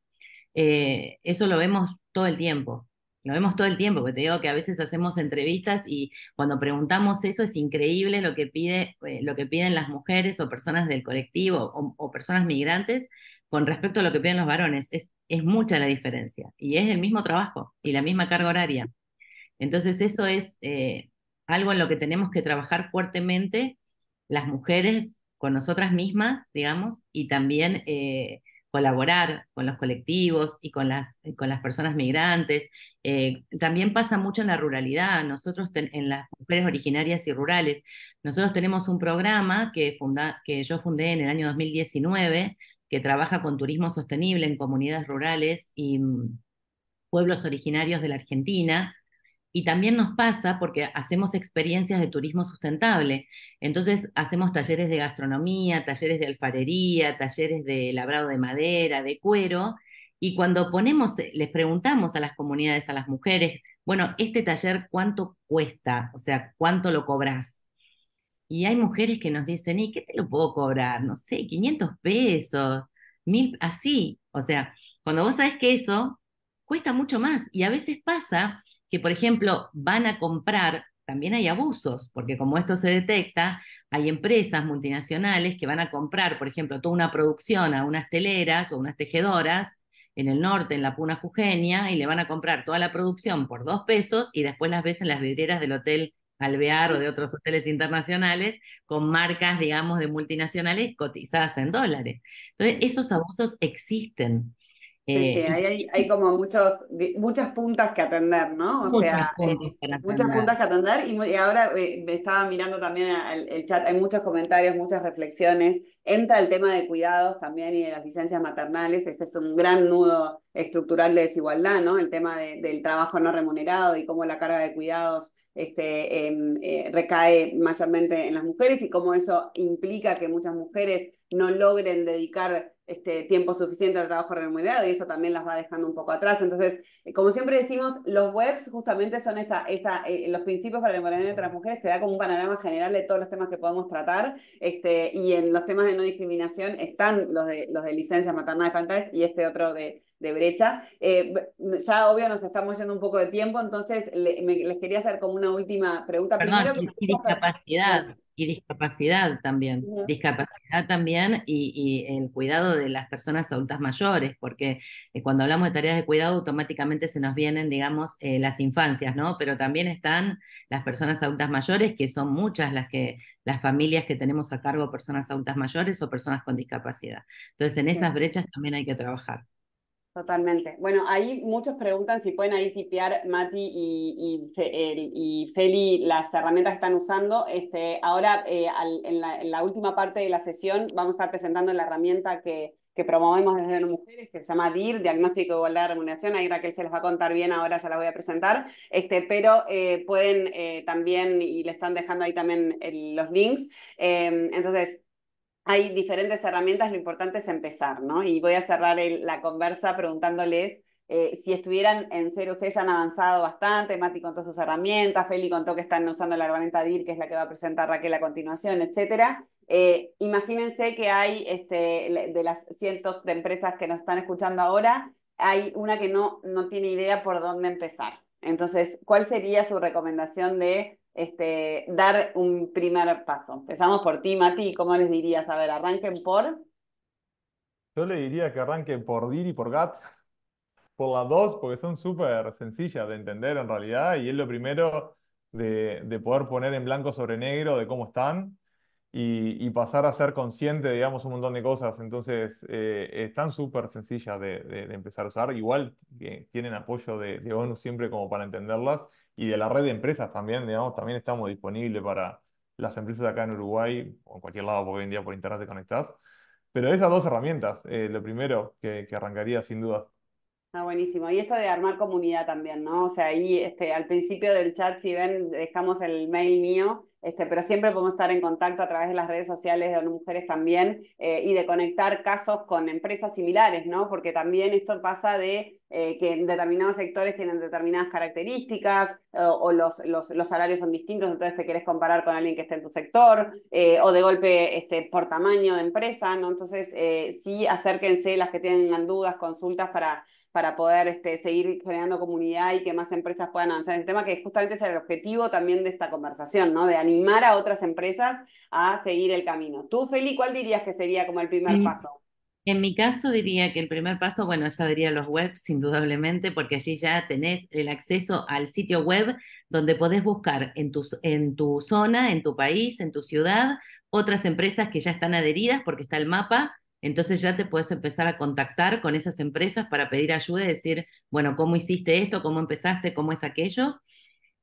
Eh, eso lo vemos todo el tiempo. Lo vemos todo el tiempo, porque te digo que a veces hacemos entrevistas y cuando preguntamos eso es increíble lo que, pide, eh, lo que piden las mujeres o personas del colectivo o, personas migrantes con respecto a lo que piden los varones. Es, es mucha la diferencia y es el mismo trabajo y la misma carga horaria. Entonces eso es eh, algo en lo que tenemos que trabajar fuertemente las mujeres con nosotras mismas, digamos, y también colaborar con los colectivos y con las, con las personas migrantes. Eh, también pasa mucho en la ruralidad, nosotros en las mujeres originarias y rurales, nosotros tenemos un programa que, funda, que yo fundé en el año 2019 que trabaja con turismo sostenible en comunidades rurales y mm, pueblos originarios de la Argentina, y también nos pasa porque hacemos experiencias de turismo sustentable. Entonces hacemos talleres de gastronomía, talleres de alfarería, talleres de labrado de madera, de cuero. Y cuando ponemos, les preguntamos a las comunidades, a las mujeres, bueno, este taller, ¿cuánto cuesta? O sea, ¿cuánto lo cobras? Y hay mujeres que nos dicen, ¿y qué te lo puedo cobrar? No sé, 500 pesos, mil, así. O sea, cuando vos sabes que eso cuesta mucho más. Y a veces pasa que, por ejemplo, van a comprar, también hay abusos, porque como esto se detecta, hay empresas multinacionales que van a comprar, por ejemplo, toda una producción a unas teleras o unas tejedoras en el norte, en la Puna Jujeña, y le van a comprar toda la producción por dos pesos y después las ves en las vidrieras del hotel Alvear o de otros hoteles internacionales con marcas, digamos, de multinacionales cotizadas en dólares. Entonces, esos abusos existen. Sí, sí, eh, hay, como muchos, muchas puntas que atender, ¿no? O sea, eh, muchas puntas que atender. Y, ahora eh, me estaba mirando también el, chat, hay muchos comentarios, muchas reflexiones. Entra el tema de cuidados también y de las licencias maternales. Ese es un gran nudo estructural de desigualdad, ¿no? El tema del trabajo no remunerado y cómo la carga de cuidados este, em, recae mayormente en las mujeres y cómo eso implica que muchas mujeres no logren dedicar este, tiempo suficiente al trabajo remunerado y eso también las va dejando un poco atrás. Entonces, eh, como siempre decimos, los webs justamente son esa, esa, eh, los principios para el empoderamiento de las mujeres, te da como un panorama general de todos los temas que podemos tratar este, y en los temas de no discriminación están los de, los de licencias maternales parentales y este otro de, de brecha. Eh, ya obvio nos estamos yendo un poco de tiempo, entonces les quería hacer como una última pregunta. Primero, y discapacidad y discapacidad también, discapacidad también y, el cuidado de las personas adultas mayores, porque eh, cuando hablamos de tareas de cuidado automáticamente se nos vienen, digamos, eh, las infancias, ¿no? Pero también están las personas adultas mayores, que son muchas las que las familias que tenemos a cargo personas adultas mayores o personas con discapacidad. Entonces, en esas brechas también hay que trabajar. Totalmente. Bueno, ahí muchos preguntan si pueden ahí tipear Mati y, y, Feli las herramientas que están usando. Este, ahora, eh, en, la, última parte de la sesión, vamos a estar presentando la herramienta que, que promovemos desde las mujeres, que se llama DIR, Diagnóstico de Igualdad de Remuneración. Ahí Raquel se les va a contar bien, ahora ya la voy a presentar. Este, pero eh, pueden eh, también, y le están dejando ahí también los links. entonces, hay diferentes herramientas, lo importante es empezar, ¿no? Y voy a cerrar la conversa preguntándoles eh, si estuvieran en serio, ustedes ya han avanzado bastante, Mati contó sus herramientas, Feli contó que están usando la herramienta DIR, que es la que va a presentar Raquel a continuación, etcétera. Eh, imagínense que hay, este, de las cientos de empresas que nos están escuchando ahora, hay una que no, no tiene idea por dónde empezar. Entonces, ¿cuál sería su recomendación de este, dar un primer paso. Empezamos por ti, Mati, ¿cómo les dirías? A ver, arranquen por... Yo le diría que arranquen por DIR y por GAT, por las dos, porque son súper sencillas de entender en realidad y es lo primero de, de poder poner en blanco sobre negro de cómo están y, pasar a ser consciente, digamos, un montón de cosas. Entonces, eh, están súper sencillas de, de, empezar a usar. Igual que tienen apoyo de, de, ONU siempre como para entenderlas y de la red de empresas también, digamos, también estamos disponibles para las empresas acá en Uruguay o en cualquier lado, porque hoy en día por internet te conectás. Pero esas dos herramientas, eh, lo primero que, que arrancaría sin duda. Ah, buenísimo. Y esto de armar comunidad también, ¿no? O sea, ahí este, al principio del chat, si ven, dejamos el mail mío, este, pero siempre podemos estar en contacto a través de las redes sociales de ONU Mujeres también eh, y de conectar casos con empresas similares, ¿no? Porque también esto pasa de eh, que determinados sectores tienen determinadas características o los, los, los, salarios son distintos, entonces te querés comparar con alguien que esté en tu sector eh, o de golpe este, por tamaño de empresa, ¿no? Entonces, sí, acérquense las que tengan dudas, consultas para para poder este, seguir generando comunidad y que más empresas puedan avanzar en el tema, que justamente es el objetivo también de esta conversación, ¿no? De animar a otras empresas a seguir el camino. Tú, Feli, ¿cuál dirías que sería como el primer paso? En mi caso diría que el primer paso, bueno, es adherir a los webs, indudablemente, porque allí ya tenés el acceso al sitio web donde podés buscar en tu, en tu zona, en tu país, en tu ciudad, otras empresas que ya están adheridas, porque está el mapa, entonces ya te puedes empezar a contactar con esas empresas para pedir ayuda y decir, bueno, ¿cómo hiciste esto? ¿Cómo empezaste? ¿Cómo es aquello?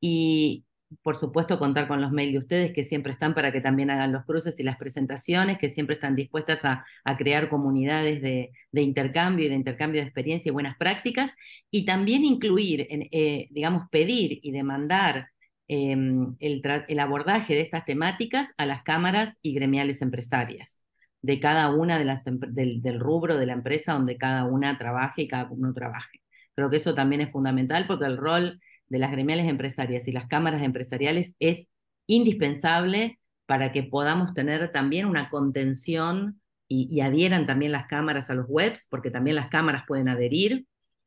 Y por supuesto contar con los mails de ustedes que siempre están para que también hagan los cruces y las presentaciones, que siempre están dispuestas a, crear comunidades de, intercambio y de intercambio de experiencia y buenas prácticas, y también incluir, en, eh, digamos, pedir y demandar em, el, el abordaje de estas temáticas a las cámaras y gremiales empresarias de cada una de las del, rubro de la empresa donde cada una trabaje y cada uno trabaje. Creo que eso también es fundamental porque el rol de las gremiales empresarias y las cámaras empresariales es indispensable para que podamos tener también una contención y, y, adhieran también las cámaras a los webs, porque también las cámaras pueden adherir.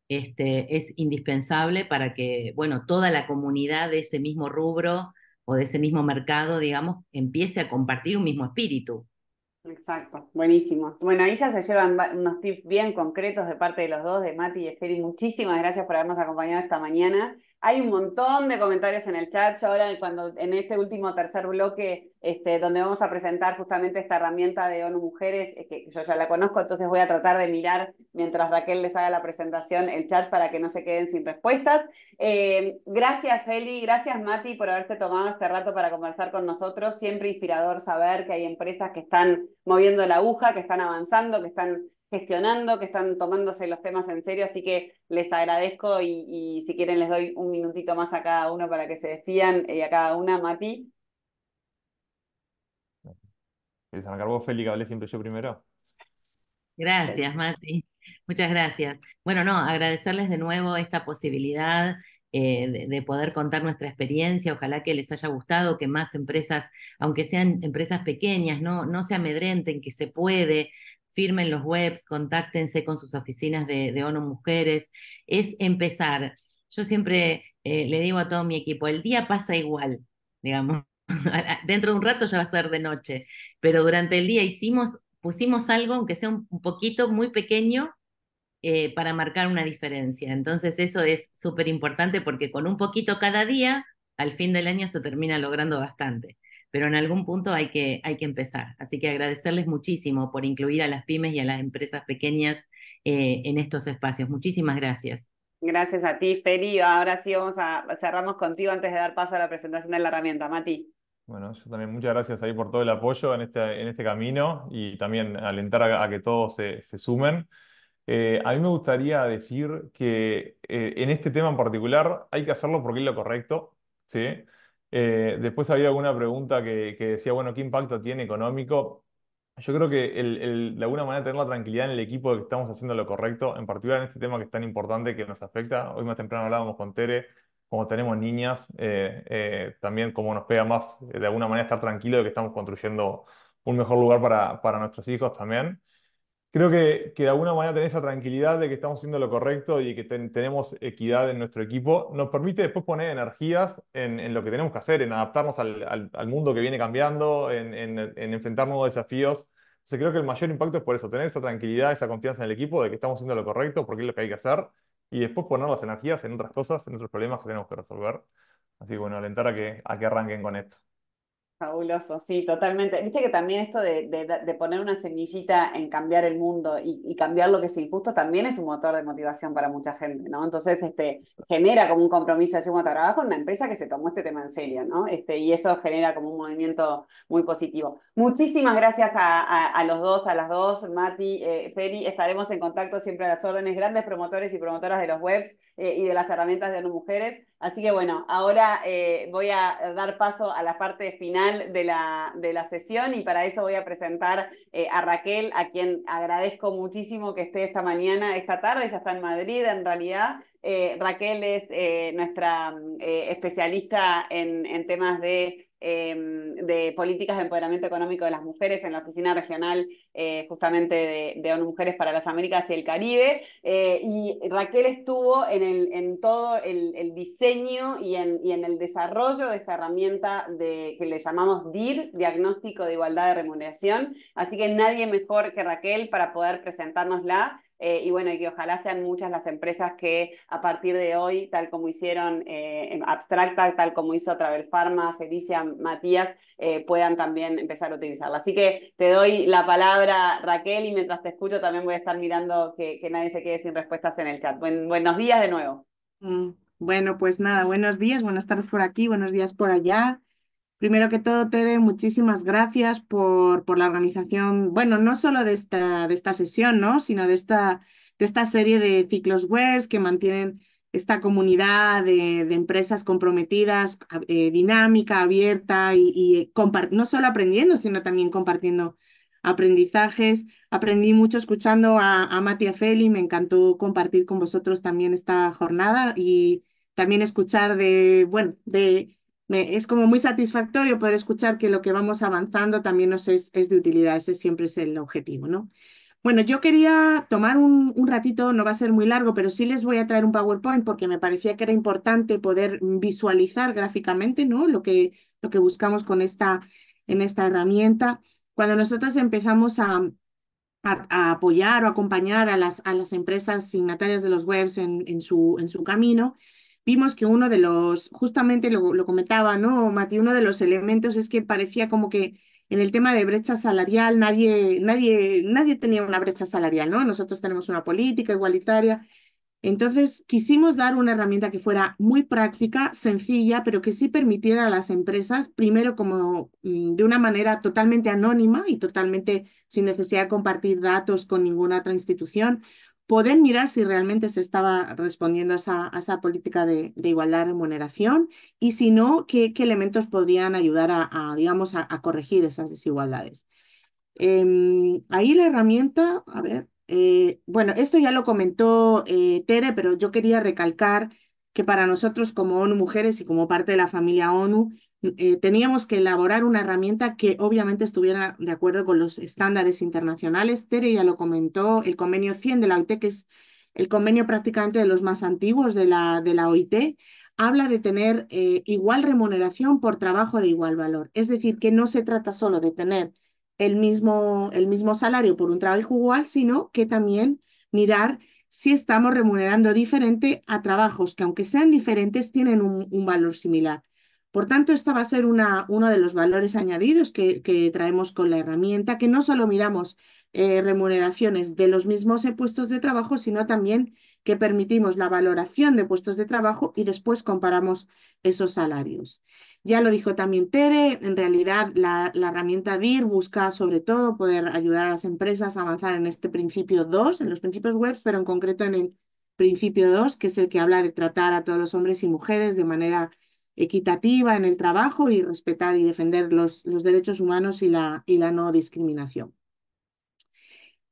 Este, es indispensable para que, bueno, toda la comunidad de ese mismo rubro o de ese mismo mercado, digamos, empiece a compartir un mismo espíritu. Exacto, buenísimo. Bueno, ahí ya se llevan unos tips bien concretos de parte de los dos, de Mati y Esteri. Muchísimas gracias por habernos acompañado esta mañana. Hay un montón de comentarios en el chat. Yo ahora, cuando en este último tercer bloque, este, donde vamos a presentar justamente esta herramienta de ONU Mujeres, que yo ya la conozco, entonces voy a tratar de mirar mientras Raquel les haga la presentación el chat para que no se queden sin respuestas. Eh, gracias, Feli. Gracias, Mati, por haberte tomado este rato para conversar con nosotros. Siempre inspirador saber que hay empresas que están moviendo la aguja, que están avanzando, que están gestionando, que están tomándose los temas en serio, así que les agradezco y, si quieren les doy un minutito más a cada uno para que se despidan y a cada una, Mati. Se me cargó Feli, que hablé siempre yo primero. Gracias, Mati. Muchas gracias. Bueno, no, agradecerles de nuevo esta posibilidad eh, de, poder contar nuestra experiencia. Ojalá que les haya gustado, que más empresas, aunque sean empresas pequeñas, no, no se amedrenten, que se puede firmen los webs, contáctense con sus oficinas de, ONU Mujeres, es empezar. Yo siempre eh, le digo a todo mi equipo, el día pasa igual, digamos, (laughs) dentro de un rato ya va a ser de noche, pero durante el día hicimos, pusimos algo, aunque sea un, poquito, muy pequeño, eh, para marcar una diferencia. Entonces eso es súper importante porque con un poquito cada día, al fin del año se termina logrando bastante pero en algún punto hay que, hay que empezar. Así que agradecerles muchísimo por incluir a las pymes y a las empresas pequeñas eh, en estos espacios. Muchísimas gracias. Gracias a ti, Feli. Ahora sí vamos a cerramos contigo antes de dar paso a la presentación de la herramienta. Mati. Bueno, yo también muchas gracias ahí por todo el apoyo en este, en este camino y también alentar a, que todos se, se sumen. Eh, a mí me gustaría decir que eh, en este tema en particular hay que hacerlo porque es lo correcto, ¿sí? Eh, después había alguna pregunta que, decía, bueno, ¿qué impacto tiene económico? Yo creo que de alguna manera tener la tranquilidad en el equipo de que estamos haciendo lo correcto, en particular en este tema que es tan importante que nos afecta. Hoy más temprano hablábamos con Tere, como tenemos niñas, eh, eh, también como nos pega más de alguna manera estar tranquilo de que estamos construyendo un mejor lugar para nuestros hijos también. Creo que, que de alguna manera tener esa tranquilidad de que estamos haciendo lo correcto y que tenemos equidad en nuestro equipo, nos permite después poner energías en, en lo que tenemos que hacer, en adaptarnos al, al, al mundo que viene cambiando, en, en, enfrentar nuevos desafíos. Entonces creo que el mayor impacto es por eso, tener esa tranquilidad, esa confianza en el equipo de que estamos haciendo lo correcto, porque es lo que hay que hacer, y después poner las energías en otras cosas, en otros problemas que tenemos que resolver. Así que bueno, alentar a que, a que arranquen con esto. Fabuloso, sí, totalmente. Viste que también esto de, de, poner una semillita en cambiar el mundo y, y, cambiar lo que es injusto también es un motor de motivación para mucha gente, ¿no? Entonces, este, genera como un compromiso de bueno, trabajo en una empresa que se tomó este tema en serio, ¿no? Este, y eso genera como un movimiento muy positivo. Muchísimas gracias a, a, los dos, a las dos, Mati, eh, Feli, estaremos en contacto siempre a las órdenes, grandes promotores y promotoras de los webs eh, y de las herramientas de ONU Mujeres. Así que bueno, ahora eh, voy a dar paso a la parte final de la, de la sesión y para eso voy a presentar eh, a Raquel, a quien agradezco muchísimo que esté esta mañana, esta tarde, ya está en Madrid en realidad. Eh, Raquel es nuestra especialista en, en temas de Em, de políticas de empoderamiento económico de las mujeres en la oficina regional eh, justamente de, de, ONU Mujeres para las Américas y el Caribe. Eh, y Raquel estuvo en, el, en todo el, el diseño y en, y en, el desarrollo de esta herramienta de, que le llamamos DIR, Diagnóstico de Igualdad de Remuneración. Así que nadie mejor que Raquel para poder presentárnosla. Eh, y bueno, y que ojalá sean muchas las empresas que a partir de hoy, tal como hicieron eh, Abstracta, tal como hizo Travel Pharma, Felicia, Matías, eh, puedan también empezar a utilizarla. Así que te doy la palabra, Raquel, y mientras te escucho también voy a estar mirando que, nadie se quede sin respuestas en el chat. buenos días de nuevo. Mm, bueno, pues nada, buenos días, buenas tardes por aquí, buenos días por allá. Primero que todo, Tere, muchísimas gracias por, por la organización, bueno, no solo de esta, de esta sesión, ¿no? sino de esta, de esta serie de ciclos webs que mantienen esta comunidad de, de empresas comprometidas, eh, dinámica, abierta y, no solo aprendiendo, sino también compartiendo aprendizajes. Aprendí mucho escuchando a, a Matia Feli, me encantó compartir con vosotros también esta jornada y también escuchar de, bueno, de es como muy satisfactorio poder escuchar que lo que vamos avanzando también nos es, es de utilidad, ese siempre es el objetivo, ¿no? Bueno, yo quería tomar un, un, ratito, no va a ser muy largo, pero sí les voy a traer un PowerPoint porque me parecía que era importante poder visualizar gráficamente ¿no? lo, que, lo que buscamos con esta, en esta herramienta. Cuando nosotros empezamos a, a, apoyar o acompañar a las, a las empresas signatarias de los webs en, en, su, en su camino, vimos que uno de los, justamente lo, comentaba, ¿no, Mati? Uno de los elementos es que parecía como que en el tema de brecha salarial nadie, nadie, nadie tenía una brecha salarial, ¿no? Nosotros tenemos una política igualitaria. Entonces, quisimos dar una herramienta que fuera muy práctica, sencilla, pero que sí permitiera a las empresas, primero como mm, de una manera totalmente anónima y totalmente sin necesidad de compartir datos con ninguna otra institución, poder mirar si realmente se estaba respondiendo a esa, esa política de, igualdad de remuneración y si no, qué, elementos podrían ayudar a, digamos, a, corregir esas desigualdades. Em, ahí la herramienta, a ver, eh, bueno, esto ya lo comentó eh, Tere, pero yo quería recalcar que para nosotros como ONU Mujeres y como parte de la familia ONU, eh, teníamos que elaborar una herramienta que obviamente estuviera de acuerdo con los estándares internacionales. Tere ya lo comentó, el convenio 100 de la OIT, que es el convenio prácticamente de los más antiguos de la, de la OIT, habla de tener eh, igual remuneración por trabajo de igual valor. Es decir, que no se trata solo de tener el mismo, el mismo salario por un trabajo igual, sino que también mirar si estamos remunerando diferente a trabajos que aunque sean diferentes tienen un valor similar. Por tanto, esta va a ser una, uno de los valores añadidos que, que, traemos con la herramienta, que no solo miramos eh, remuneraciones de los mismos puestos de trabajo, sino también que permitimos la valoración de puestos de trabajo y después comparamos esos salarios. Ya lo dijo también Tere, en realidad la, la herramienta DIR busca sobre todo poder ayudar a las empresas a avanzar en este principio 2, en los principios web, pero en concreto en el principio 2, que es el que habla de tratar a todos los hombres y mujeres de manera equitativa en el trabajo y respetar y defender los, los derechos humanos y la, y la no discriminación.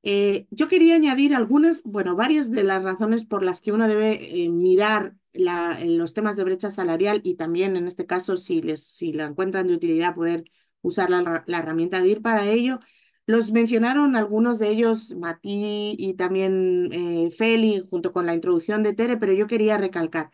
Eh, yo quería añadir algunas, bueno, varias de las razones por las que uno debe eh, mirar la, los temas de brecha salarial y también en este caso, si, les, si la encuentran de utilidad, poder usar la, la herramienta de ir para ello. Los mencionaron algunos de ellos, Mati y también eh, Feli, junto con la introducción de Tere, pero yo quería recalcar.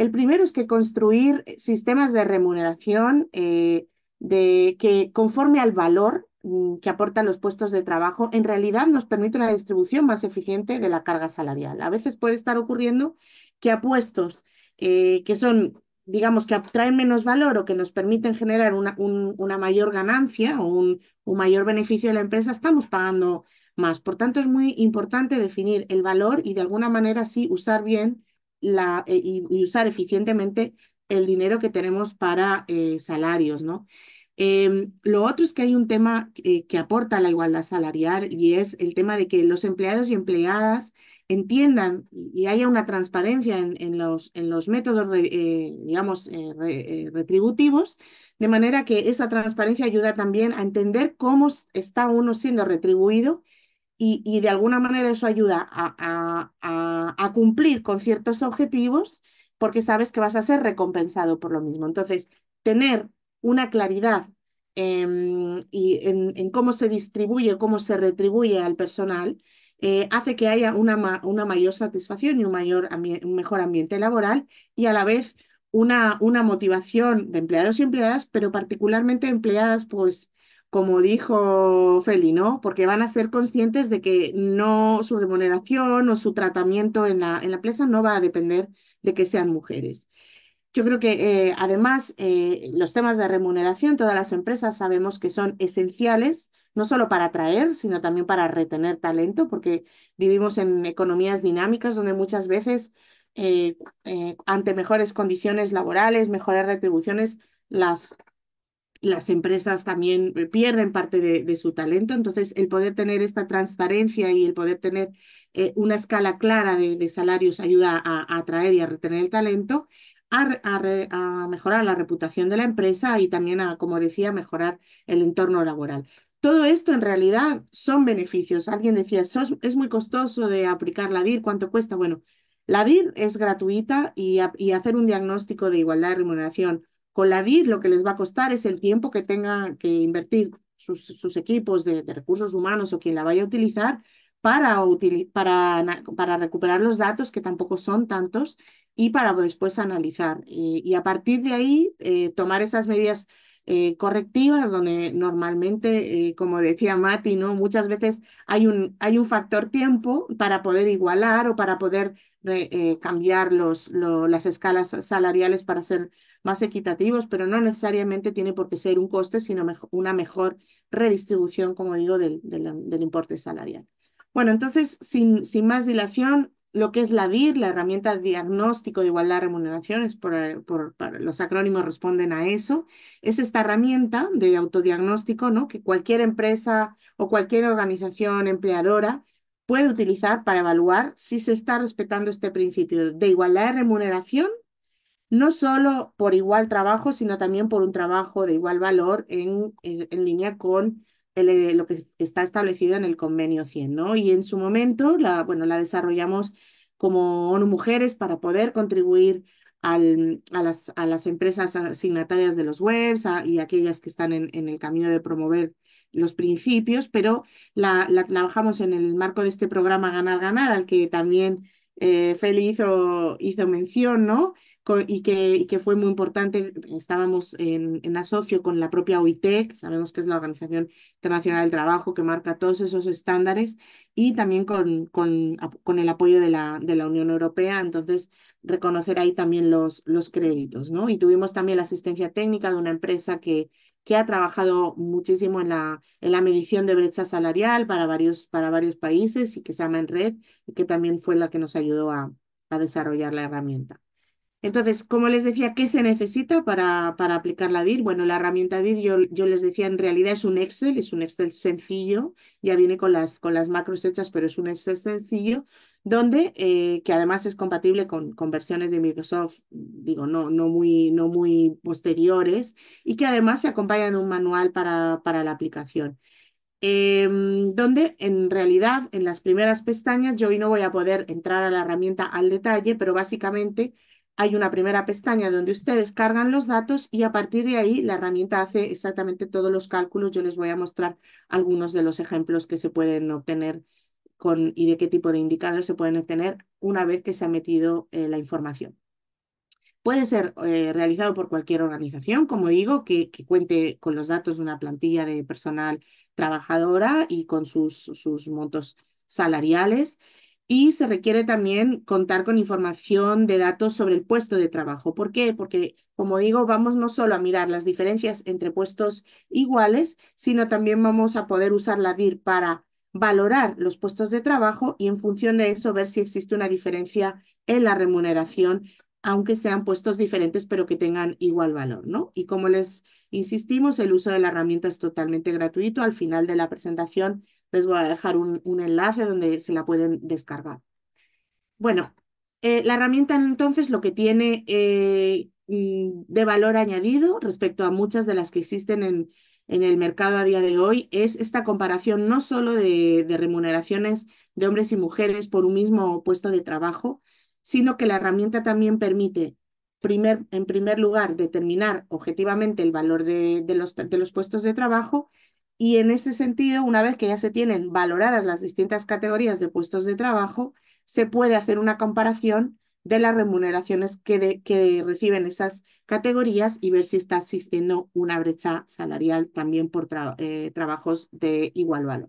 El primero es que construir sistemas de remuneración eh, de, que conforme al valor mm, que aportan los puestos de trabajo, en realidad nos permite una distribución más eficiente de la carga salarial. A veces puede estar ocurriendo que a puestos eh, que son digamos, que traen menos valor o que nos permiten generar una, una mayor ganancia o un, un, mayor beneficio de la empresa, estamos pagando más. Por tanto, es muy importante definir el valor y de alguna manera sí usar bien la, eh, y, usar eficientemente el dinero que tenemos para eh, salarios, ¿no? Em, lo otro es que hay un tema eh, que aporta la igualdad salarial y es el tema de que los empleados y empleadas entiendan y haya una transparencia en, los, en los, métodos, digamos, retributivos, de manera que esa transparencia ayuda también a entender cómo está uno siendo retribuido y, de alguna manera eso ayuda a, a, cumplir con ciertos objetivos porque sabes que vas a ser recompensado por lo mismo. Entonces, tener una claridad em, y en, en cómo se distribuye, cómo se retribuye al personal, eh, hace que haya una, una, mayor satisfacción y un, mayor un mejor ambiente laboral y a la vez una, una motivación de empleados y empleadas, pero particularmente empleadas, pues como dijo Feli, ¿no? Porque van a ser conscientes de que no su remuneración o su tratamiento en la, en la empresa no va a depender de que sean mujeres. Yo creo que eh, además eh, los temas de remuneración, todas las empresas sabemos que son esenciales no solo para atraer, sino también para retener talento, porque vivimos en economías dinámicas donde muchas veces eh, ante mejores condiciones laborales, mejores retribuciones, las, las empresas también pierden parte de, su talento. Entonces, el poder tener esta transparencia y el poder tener eh, una escala clara de, salarios ayuda a, atraer y a retener el talento. A, a, mejorar la reputación de la empresa y también a, como decía, mejorar el entorno laboral. Todo esto en realidad son beneficios. Alguien decía, es muy costoso de aplicar la DIR, ¿cuánto cuesta? Bueno, la DIR es gratuita y, hacer un diagnóstico de igualdad de remuneración con la DIR lo que les va a costar es el tiempo que tengan que invertir sus, equipos de, recursos humanos o quien la vaya a utilizar para, para, para recuperar los datos, que tampoco son tantos, y para después analizar. y a partir de ahí, eh, tomar esas medidas eh, correctivas, donde normalmente, eh, como decía Mati, ¿no? muchas veces hay un, hay un factor tiempo para poder igualar o para poder cambiar los, las escalas salariales para ser más equitativos, pero no necesariamente tiene por qué ser un coste, sino una mejor redistribución, como digo, del, importe salarial. Bueno, entonces, sin, más dilación, lo que es la DIR, la herramienta diagnóstico de igualdad de remuneraciones, por, por, los acrónimos responden a eso, es esta herramienta de autodiagnóstico ¿no? que cualquier empresa o cualquier organización empleadora puede utilizar para evaluar si se está respetando este principio de igualdad de remuneración, no solo por igual trabajo, sino también por un trabajo de igual valor en, en línea con eh, lo que está establecido en el convenio 100, ¿no? Y en su momento, la, bueno, la desarrollamos como ONU Mujeres para poder contribuir al, a, las, a las empresas asignatarias de los webs y aquellas que están en, en, el camino de promover los principios, pero la, la, trabajamos en el marco de este programa Ganar Ganar, al que también eh, Feli hizo, hizo mención, ¿no? Y que, fue muy importante. Estábamos en, en, asocio con la propia OIT, que sabemos que es la Organización Internacional del Trabajo, que marca todos esos estándares, y también con, el apoyo de la, Unión Europea. Entonces, reconocer ahí también los, créditos. Y tuvimos también la asistencia técnica de una empresa que, ha trabajado muchísimo en la, en medición de brecha salarial para varios, países y que se llama Enred, y que también fue la que nos ayudó a desarrollar la herramienta. Entonces, como les decía, ¿qué se necesita para, para aplicar la DIR? Bueno, la herramienta DIR, yo, yo, les decía, en realidad es un Excel, es un Excel sencillo, ya viene con las, con las macros hechas, pero es un Excel sencillo, donde, eh, que además es compatible con, con, versiones de Microsoft, digo, no, no, muy, no muy posteriores, y que además se acompaña de un manual para, para la aplicación. Em, donde en realidad en las primeras pestañas yo hoy no voy a poder entrar a la herramienta al detalle, pero básicamente hay una primera pestaña donde ustedes cargan los datos y a partir de ahí la herramienta hace exactamente todos los cálculos. Yo les voy a mostrar algunos de los ejemplos que se pueden obtener con, y de qué tipo de indicadores se pueden obtener una vez que se ha metido eh, la información. Puede ser eh, realizado por cualquier organización, como digo, que, cuente con los datos de una plantilla de personal trabajadora y con sus, sus montos salariales. Y se requiere también contar con información de datos sobre el puesto de trabajo. ¿Por qué? Porque, como digo, vamos no solo a mirar las diferencias entre puestos iguales, sino también vamos a poder usar la DIR para valorar los puestos de trabajo y en función de eso ver si existe una diferencia en la remuneración aunque sean puestos diferentes, pero que tengan igual valor, ¿no? Y como les insistimos, el uso de la herramienta es totalmente gratuito. Al final de la presentación les voy a dejar un, enlace donde se la pueden descargar. Bueno, eh, la herramienta entonces lo que tiene eh, mm, de valor añadido respecto a muchas de las que existen en, el mercado a día de hoy es esta comparación no solo de remuneraciones de hombres y mujeres por un mismo puesto de trabajo, sino que la herramienta también permite, en primer lugar, determinar objetivamente el valor de los puestos de trabajo y en ese sentido, una vez que ya se tienen valoradas las distintas categorías de puestos de trabajo, se puede hacer una comparación de las remuneraciones que, que, reciben esas categorías y ver si está existiendo una brecha salarial también por eh, trabajos de igual valor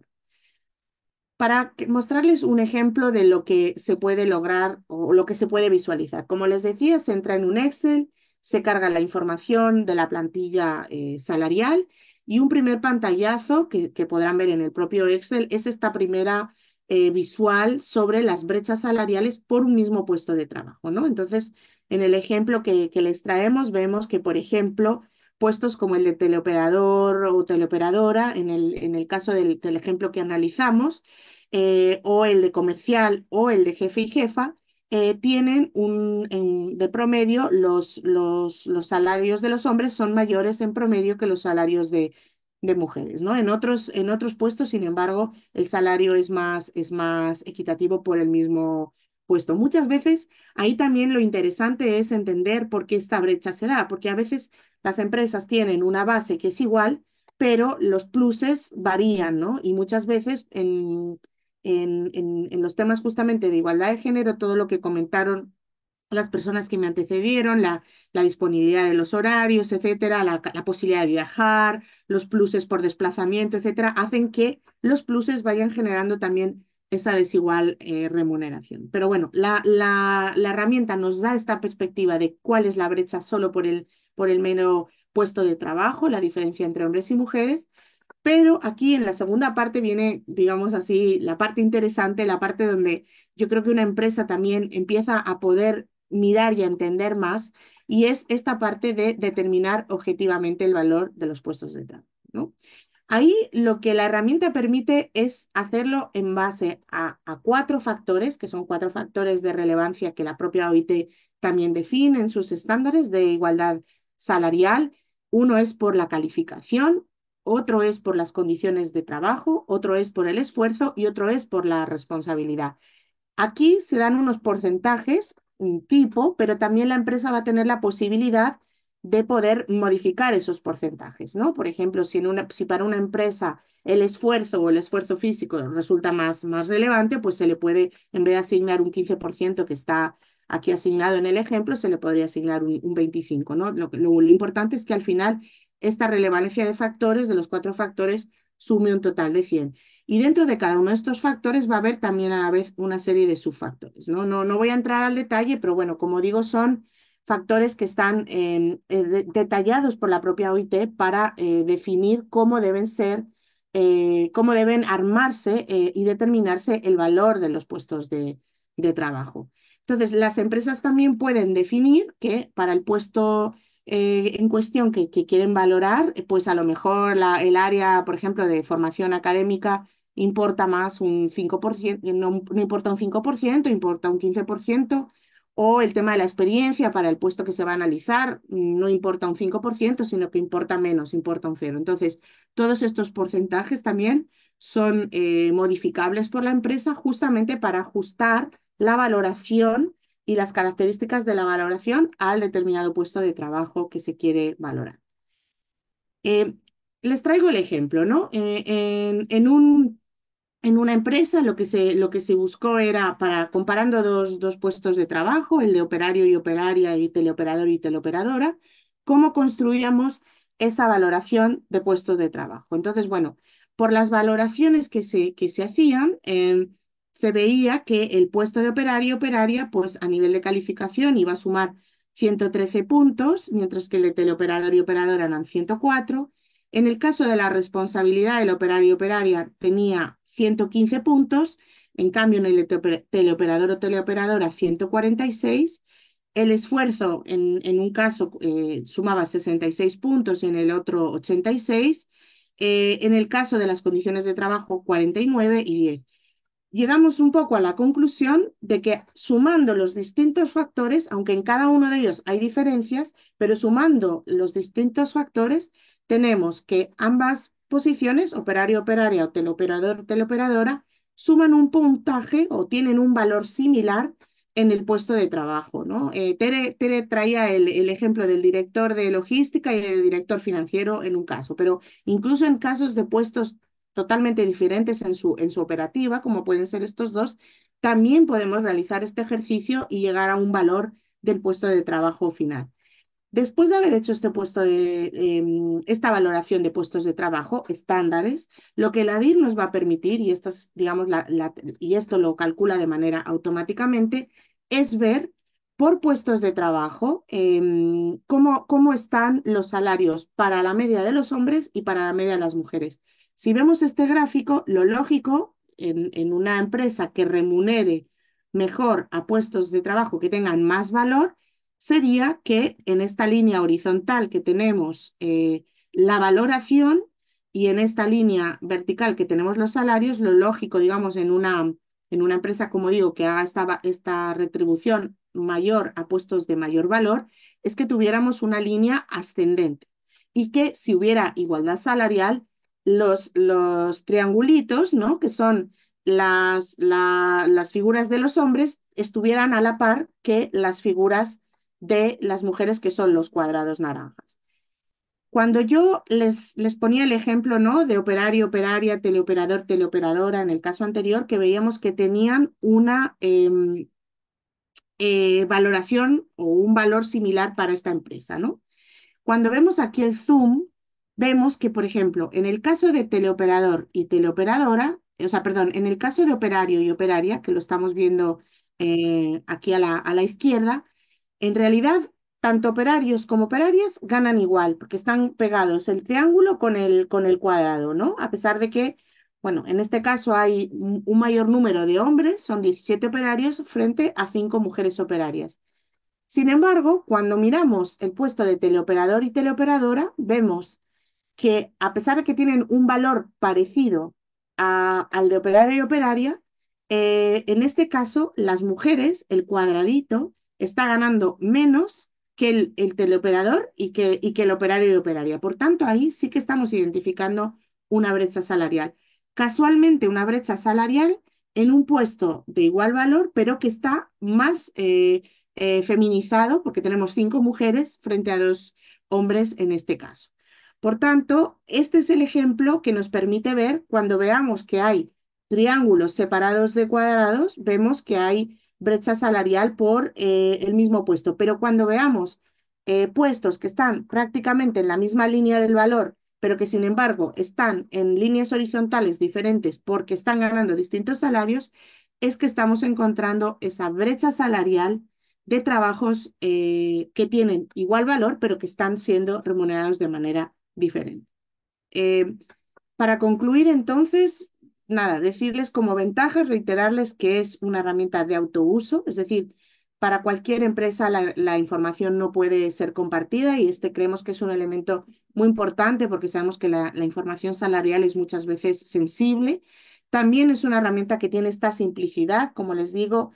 para mostrarles un ejemplo de lo que se puede lograr o lo que se puede visualizar. Como les decía, se entra en un Excel, se carga la información de la plantilla eh, salarial y un primer pantallazo que, podrán ver en el propio Excel es esta primera eh, visual sobre las brechas salariales por un mismo puesto de trabajo. ¿no? Entonces, en el ejemplo que, les traemos, vemos que, por ejemplo, puestos como el de teleoperador o teleoperadora, en el, en el caso del ejemplo que analizamos, eh, o el de comercial o el de jefe y jefa, eh, tienen un, de promedio los, los, los, salarios de los hombres son mayores en promedio que los salarios de, de mujeres, ¿no? En otros, en otros puestos, sin embargo, el salario es más, es más equitativo por el mismo puesto. Muchas veces ahí también lo interesante es entender por qué esta brecha se da, porque a veces las empresas tienen una base que es igual, pero los pluses varían, ¿no? Y muchas veces en, en, los temas justamente de igualdad de género, todo lo que comentaron las personas que me antecedieron, la, la disponibilidad de los horarios, etcétera, la, posibilidad de viajar, los pluses por desplazamiento, etcétera, hacen que los pluses vayan generando también esa desigual eh, remuneración. Pero bueno, la, la, la, herramienta nos da esta perspectiva de cuál es la brecha solo por el, por el mero puesto de trabajo, la diferencia entre hombres y mujeres, pero aquí en la segunda parte viene, digamos así, la parte interesante, la parte donde yo creo que una empresa también empieza a poder mirar y a entender más, y es esta parte de determinar objetivamente el valor de los puestos de trabajo. ¿no? Ahí lo que la herramienta permite es hacerlo en base a, a, cuatro factores, que son cuatro factores de relevancia que la propia OIT también define en sus estándares de igualdad salarial. Uno es por la calificación, otro es por las condiciones de trabajo, otro es por el esfuerzo y otro es por la responsabilidad. Aquí se dan unos porcentajes, un tipo, pero también la empresa va a tener la posibilidad de poder modificar esos porcentajes, ¿no? Por ejemplo, si, una, para una empresa el esfuerzo o el esfuerzo físico resulta más, más relevante, pues se le puede, en vez de asignar un 15% que está aquí asignado en el ejemplo, se le podría asignar un, 25%, ¿no? Lo, importante es que al final esta relevancia de factores, de los cuatro factores, sume un total de 100. Y dentro de cada uno de estos factores va a haber también a la vez una serie de subfactores. No, no, no voy a entrar al detalle, pero bueno, como digo, son factores que están em, eh, detallados por la propia OIT para eh, definir cómo deben ser, eh, cómo deben armarse y determinarse el valor de los puestos de, de trabajo. Entonces, las empresas también pueden definir que para el puesto eh, en cuestión que, quieren valorar, eh, pues a lo mejor el área, por ejemplo, de formación académica importa más un 5%, eh, no, no importa un 5%, importa un 15%, o el tema de la experiencia para el puesto que se va a analizar mm, no importa un 5%, sino que importa menos, importa un cero. Entonces, todos estos porcentajes también son modificables por la empresa justamente para ajustar la valoración y las características de la valoración al determinado puesto de trabajo que se quiere valorar. Eh, les traigo el ejemplo, ¿no? Eh, en, un, en, una empresa lo que, se, lo que se buscó era, para comparando dos, dos puestos de trabajo, el de operario y operaria y teleoperador y teleoperadora, cómo construíamos esa valoración de puestos de trabajo. Entonces, bueno, por las valoraciones que se, que se hacían, eh, se veía que el puesto de operario operaria, pues a nivel de calificación iba a sumar 113 puntos, mientras que el de teleoperador y operadora eran 104. En el caso de la responsabilidad, el operario operaria tenía 115 puntos, en cambio en el teleoperador o teleoperadora 146. El esfuerzo en, en un caso eh, sumaba 66 puntos y en el otro 86. Eh, en el caso de las condiciones de trabajo 49 y 10 llegamos un poco a la conclusión de que sumando los distintos factores, aunque en cada uno de ellos hay diferencias, pero sumando los distintos factores, tenemos que ambas posiciones, operario, operaria o teleoperador, teleoperadora, suman un puntaje o tienen un valor similar en el puesto de trabajo. ¿no? Eh, Tere, traía el, el, ejemplo del director de logística y del director financiero en un caso, pero incluso en casos de puestos totalmente diferentes en su, en su operativa, como pueden ser estos dos, también podemos realizar este ejercicio y llegar a un valor del puesto de trabajo final. Después de haber hecho este puesto de, em, esta valoración de puestos de trabajo estándares, lo que la DIR nos va a permitir, y, digamos, la, y esto lo calcula de manera automáticamente, es ver por puestos de trabajo em, cómo, cómo están los salarios para la media de los hombres y para la media de las mujeres. Si vemos este gráfico, lo lógico en, una empresa que remunere mejor a puestos de trabajo que tengan más valor sería que en esta línea horizontal que tenemos eh, la valoración y en esta línea vertical que tenemos los salarios, lo lógico, digamos, en una, en una empresa, como digo, que haga esta, esta retribución mayor a puestos de mayor valor, es que tuviéramos una línea ascendente y que si hubiera igualdad salarial, los, los triangulitos, ¿no? que son las, las figuras de los hombres, estuvieran a la par que las figuras de las mujeres, que son los cuadrados naranjas. Cuando yo les, les ponía el ejemplo ¿no? de operario, operaria, teleoperador, teleoperadora, en el caso anterior, que veíamos que tenían una em, eh, valoración o un valor similar para esta empresa. ¿no? Cuando vemos aquí el zoom, vemos que, por ejemplo, en el caso de teleoperador y teleoperadora, o sea, perdón, en el caso de operario y operaria, que lo estamos viendo eh, aquí a la, a la izquierda, en realidad tanto operarios como operarias ganan igual, porque están pegados el triángulo con el, con el cuadrado, ¿no? A pesar de que, bueno, en este caso hay un mayor número de hombres, son 17 operarios frente a 5 mujeres operarias. Sin embargo, cuando miramos el puesto de teleoperador y teleoperadora, vemos que a pesar de que tienen un valor parecido al de operario y operaria, eh, en este caso las mujeres, el cuadradito, está ganando menos que el, el teleoperador y que, y que el operario y operaria. Por tanto, ahí sí que estamos identificando una brecha salarial. Casualmente, una brecha salarial en un puesto de igual valor, pero que está más eh, eh, feminizado, porque tenemos cinco mujeres frente a dos hombres en este caso. Por tanto, este es el ejemplo que nos permite ver cuando veamos que hay triángulos separados de cuadrados, vemos que hay brecha salarial por eh, el mismo puesto. Pero cuando veamos eh, puestos que están prácticamente en la misma línea del valor, pero que sin embargo están en líneas horizontales diferentes porque están ganando distintos salarios, es que estamos encontrando esa brecha salarial de trabajos eh, que tienen igual valor, pero que están siendo remunerados de manera diferente. Eh, para concluir, entonces, nada, decirles como ventajas, reiterarles que es una herramienta de autouso, es decir, para cualquier empresa la, información no puede ser compartida y este creemos que es un elemento muy importante porque sabemos que la, la información salarial es muchas veces sensible. También es una herramienta que tiene esta simplicidad, como les digo,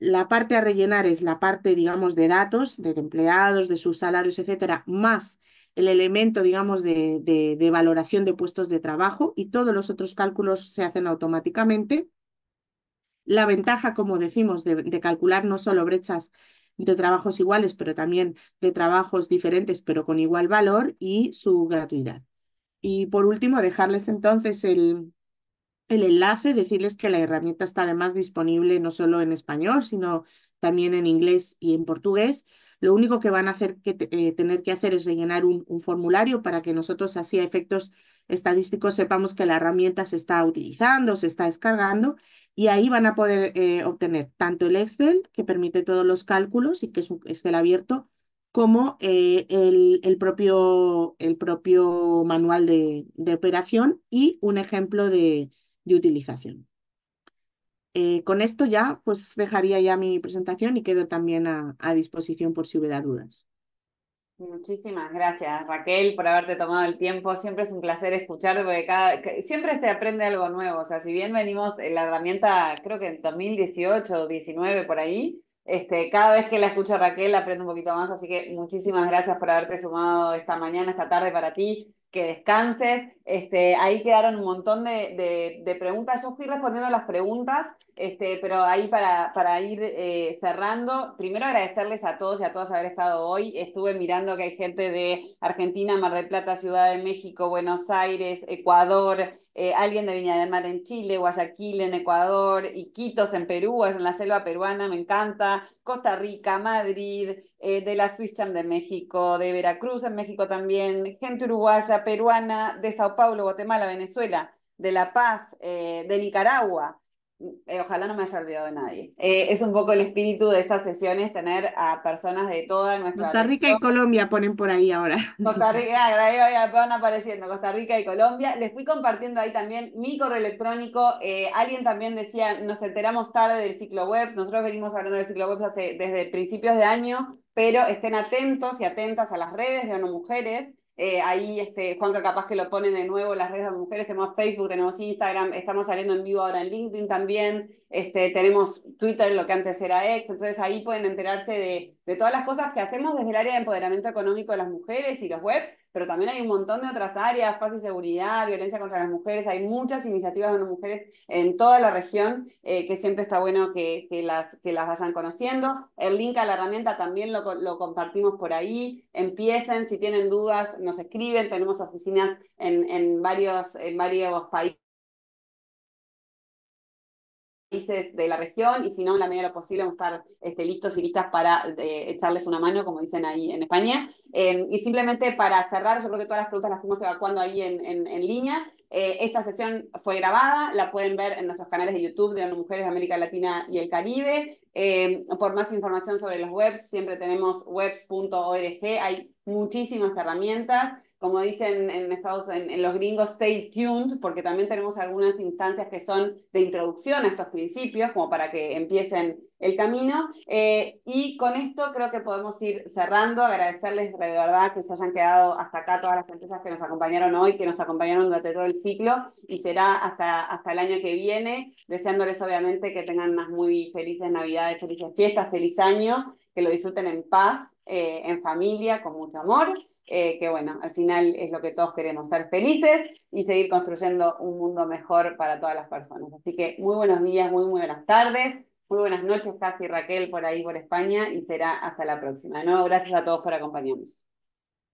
la parte a rellenar es la parte, digamos, de datos, de empleados, de sus salarios, etcétera, más el elemento, digamos, de, de, valoración de puestos de trabajo y todos los otros cálculos se hacen automáticamente. La ventaja, como decimos, de, calcular no solo brechas de trabajos iguales, pero también de trabajos diferentes, pero con igual valor y su gratuidad. Y por último, dejarles entonces el, el enlace, decirles que la herramienta está además disponible no solo en español, sino también en inglés y en portugués. Lo único que van a eh, tener que hacer es rellenar un, un, formulario para que nosotros así a efectos estadísticos sepamos que la herramienta se está utilizando, se está descargando y ahí van a poder eh, obtener tanto el Excel, que permite todos los cálculos y que es un Excel abierto, como eh, el, el, propio, el propio manual de, de operación y un ejemplo de, de utilización. Eh, con esto ya pues dejaría ya mi presentación y quedo también a, a disposición por si hubiera dudas. Muchísimas gracias, Raquel, por haberte tomado el tiempo. Siempre es un placer escuchar, porque cada, siempre se aprende algo nuevo. O sea, si bien venimos en la herramienta, creo que en 2018 o 19 por ahí, este, cada vez que la escucho Raquel aprendo un poquito más. Así que muchísimas gracias por haberte sumado esta mañana, esta tarde para ti que descanses. Este, ahí quedaron un montón de, de, preguntas. Yo fui respondiendo las preguntas, este, pero ahí para, para ir eh, cerrando, primero agradecerles a todos y a todas haber estado hoy. Estuve mirando que hay gente de Argentina, Mar del Plata, Ciudad de México, Buenos Aires, Ecuador, eh, alguien de Viña del Mar en Chile, Guayaquil en Ecuador, Iquitos en Perú, es en la selva peruana, me encanta, Costa Rica, Madrid, eh, de la Swiss de México, de Veracruz en México también, gente uruguaya, peruana, de Sao Paulo, Guatemala, Venezuela, de La Paz, de Nicaragua. Eh, ojalá no me haya olvidado de nadie. es un poco el espíritu de estas sesiones, tener a personas de toda nuestra Costa Rica y Colombia ponen por ahí ahora. Costa Rica, (laughs) ahí van apareciendo, Costa Rica y Colombia. Les fui compartiendo ahí también mi correo electrónico. alguien también decía, nos enteramos tarde del ciclo web. Nosotros venimos hablando del ciclo web hace, desde principios de año pero estén atentos y atentas a las redes de ONU Mujeres. Eh, ahí este, Juanca capaz que lo pone de nuevo las redes de mujeres, tenemos Facebook, tenemos Instagram, estamos saliendo en vivo ahora en LinkedIn también, este, tenemos Twitter, lo que antes era X, entonces ahí pueden enterarse de, de todas las cosas que hacemos desde el área de empoderamiento económico de las mujeres y los webs, pero también hay un montón de otras áreas, paz y seguridad, violencia contra las mujeres, hay muchas iniciativas de las mujeres en toda la región eh, que siempre está bueno que, que, las, que las vayan conociendo. El link a la herramienta también lo, lo compartimos por ahí. Empiecen, si tienen dudas, nos escriben, tenemos oficinas en, en, varios, en varios países países de la región y si no, en la medida de lo posible vamos a estar este, listos y listas para eh, echarles una mano, como dicen ahí en España. Eh, y simplemente para cerrar, yo creo que todas las preguntas las fuimos evacuando ahí en, en, en línea. Eh, esta sesión fue grabada, la pueden ver en nuestros canales de YouTube de Mujeres de América Latina y el Caribe. por más información sobre los webs, siempre tenemos webs.org, hay muchísimas herramientas como dicen en Estados en, en, los gringos, stay tuned, porque también tenemos algunas instancias que son de introducción a estos principios, como para que empiecen el camino. Eh, y con esto creo que podemos ir cerrando, agradecerles de verdad que se hayan quedado hasta acá todas las empresas que nos acompañaron hoy, que nos acompañaron durante todo el ciclo, y será hasta, hasta el año que viene, deseándoles obviamente que tengan unas muy felices Navidades, felices fiestas, feliz año, que lo disfruten en paz, eh, en familia, con mucho amor. Eh, que bueno, al final es lo que todos queremos, ser felices y seguir construyendo un mundo mejor para todas las personas. Así que muy buenos días, muy, muy buenas tardes, muy buenas noches, Casi Raquel por ahí por España y será hasta la próxima. Nuevo, gracias a todos por acompañarnos.